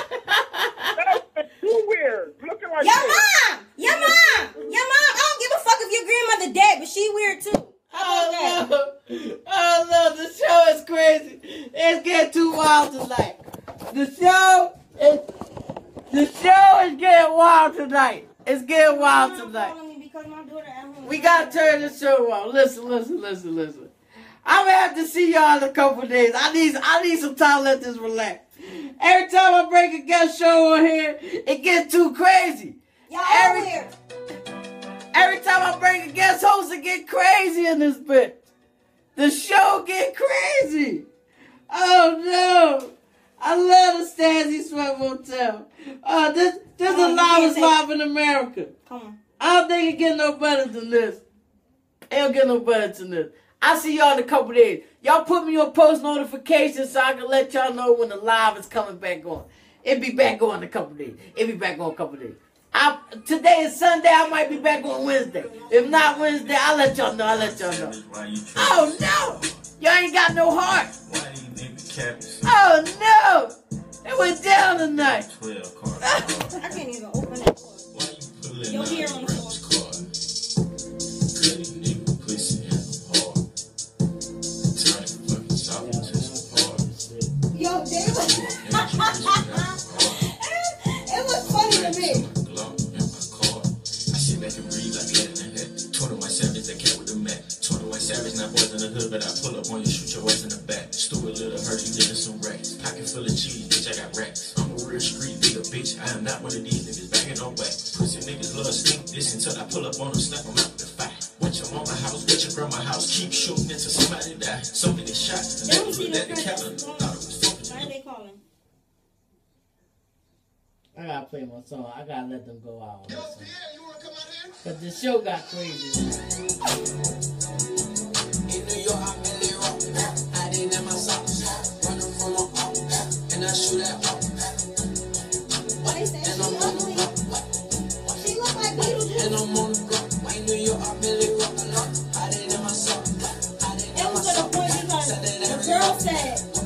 That's too weird. Looking like your this. mom, your mom, your mom. I don't give a fuck if your grandmother dead, but she weird too. How about that? Oh no. Oh no, the show is crazy. It's getting too wild tonight. The show is the show is getting wild tonight. It's getting wild tonight. calling me because my daughter at home. We gotta turn the show on. Listen, listen, listen, listen. I'm gonna have to see y'all in a couple days. I need I need some time to let this relax. Every time I break a guest show on here, it gets too crazy. Y'all all Every- weird. Every time I bring a guest host, it get crazy in this bit. The show get crazy. Oh no. I love the Stazzy Sweat Motel. Uh, this this is live you live in America. Come on. I don't think it get no better than this. It don't get no better than this. I'll see y'all in a couple days. Y'all put me on post notifications so I can let y'all know when the live is coming back on. It'll be back on in a couple days. It'll be back on a couple days. I, today is Sunday. I might be back on Wednesday. If not Wednesday, I'll let y'all know. I'll let y'all know. Oh no! Y'all ain't got no heart. Oh no! It went down tonight. I can't even open it. Your hair on it was funny to me. Savage, boys in the hood, but I pull up on you, shoot your ass in the back. Stupid little hurt, you some full of cheese, bitch, I got. I'm a real street bitch. I am not one of these niggas banging on niggas love stink this until I pull up on them, them out the fight. House, grandma house, keep shooting somebody die. So many shots, never looked at the calendar. I gotta play my song. I gotta let them go out. Yo, Pierre, you wanna come out here? Cause the show got crazy. In New York, I'm really rock. I didn't have my socks. Running from a hawk, and I shoot at hawk. That? And I'm on the. She look like Beetlejuice. And I'm on the block. In New York, I'm really rock. I didn't have my socks. It was to the point you the girl said.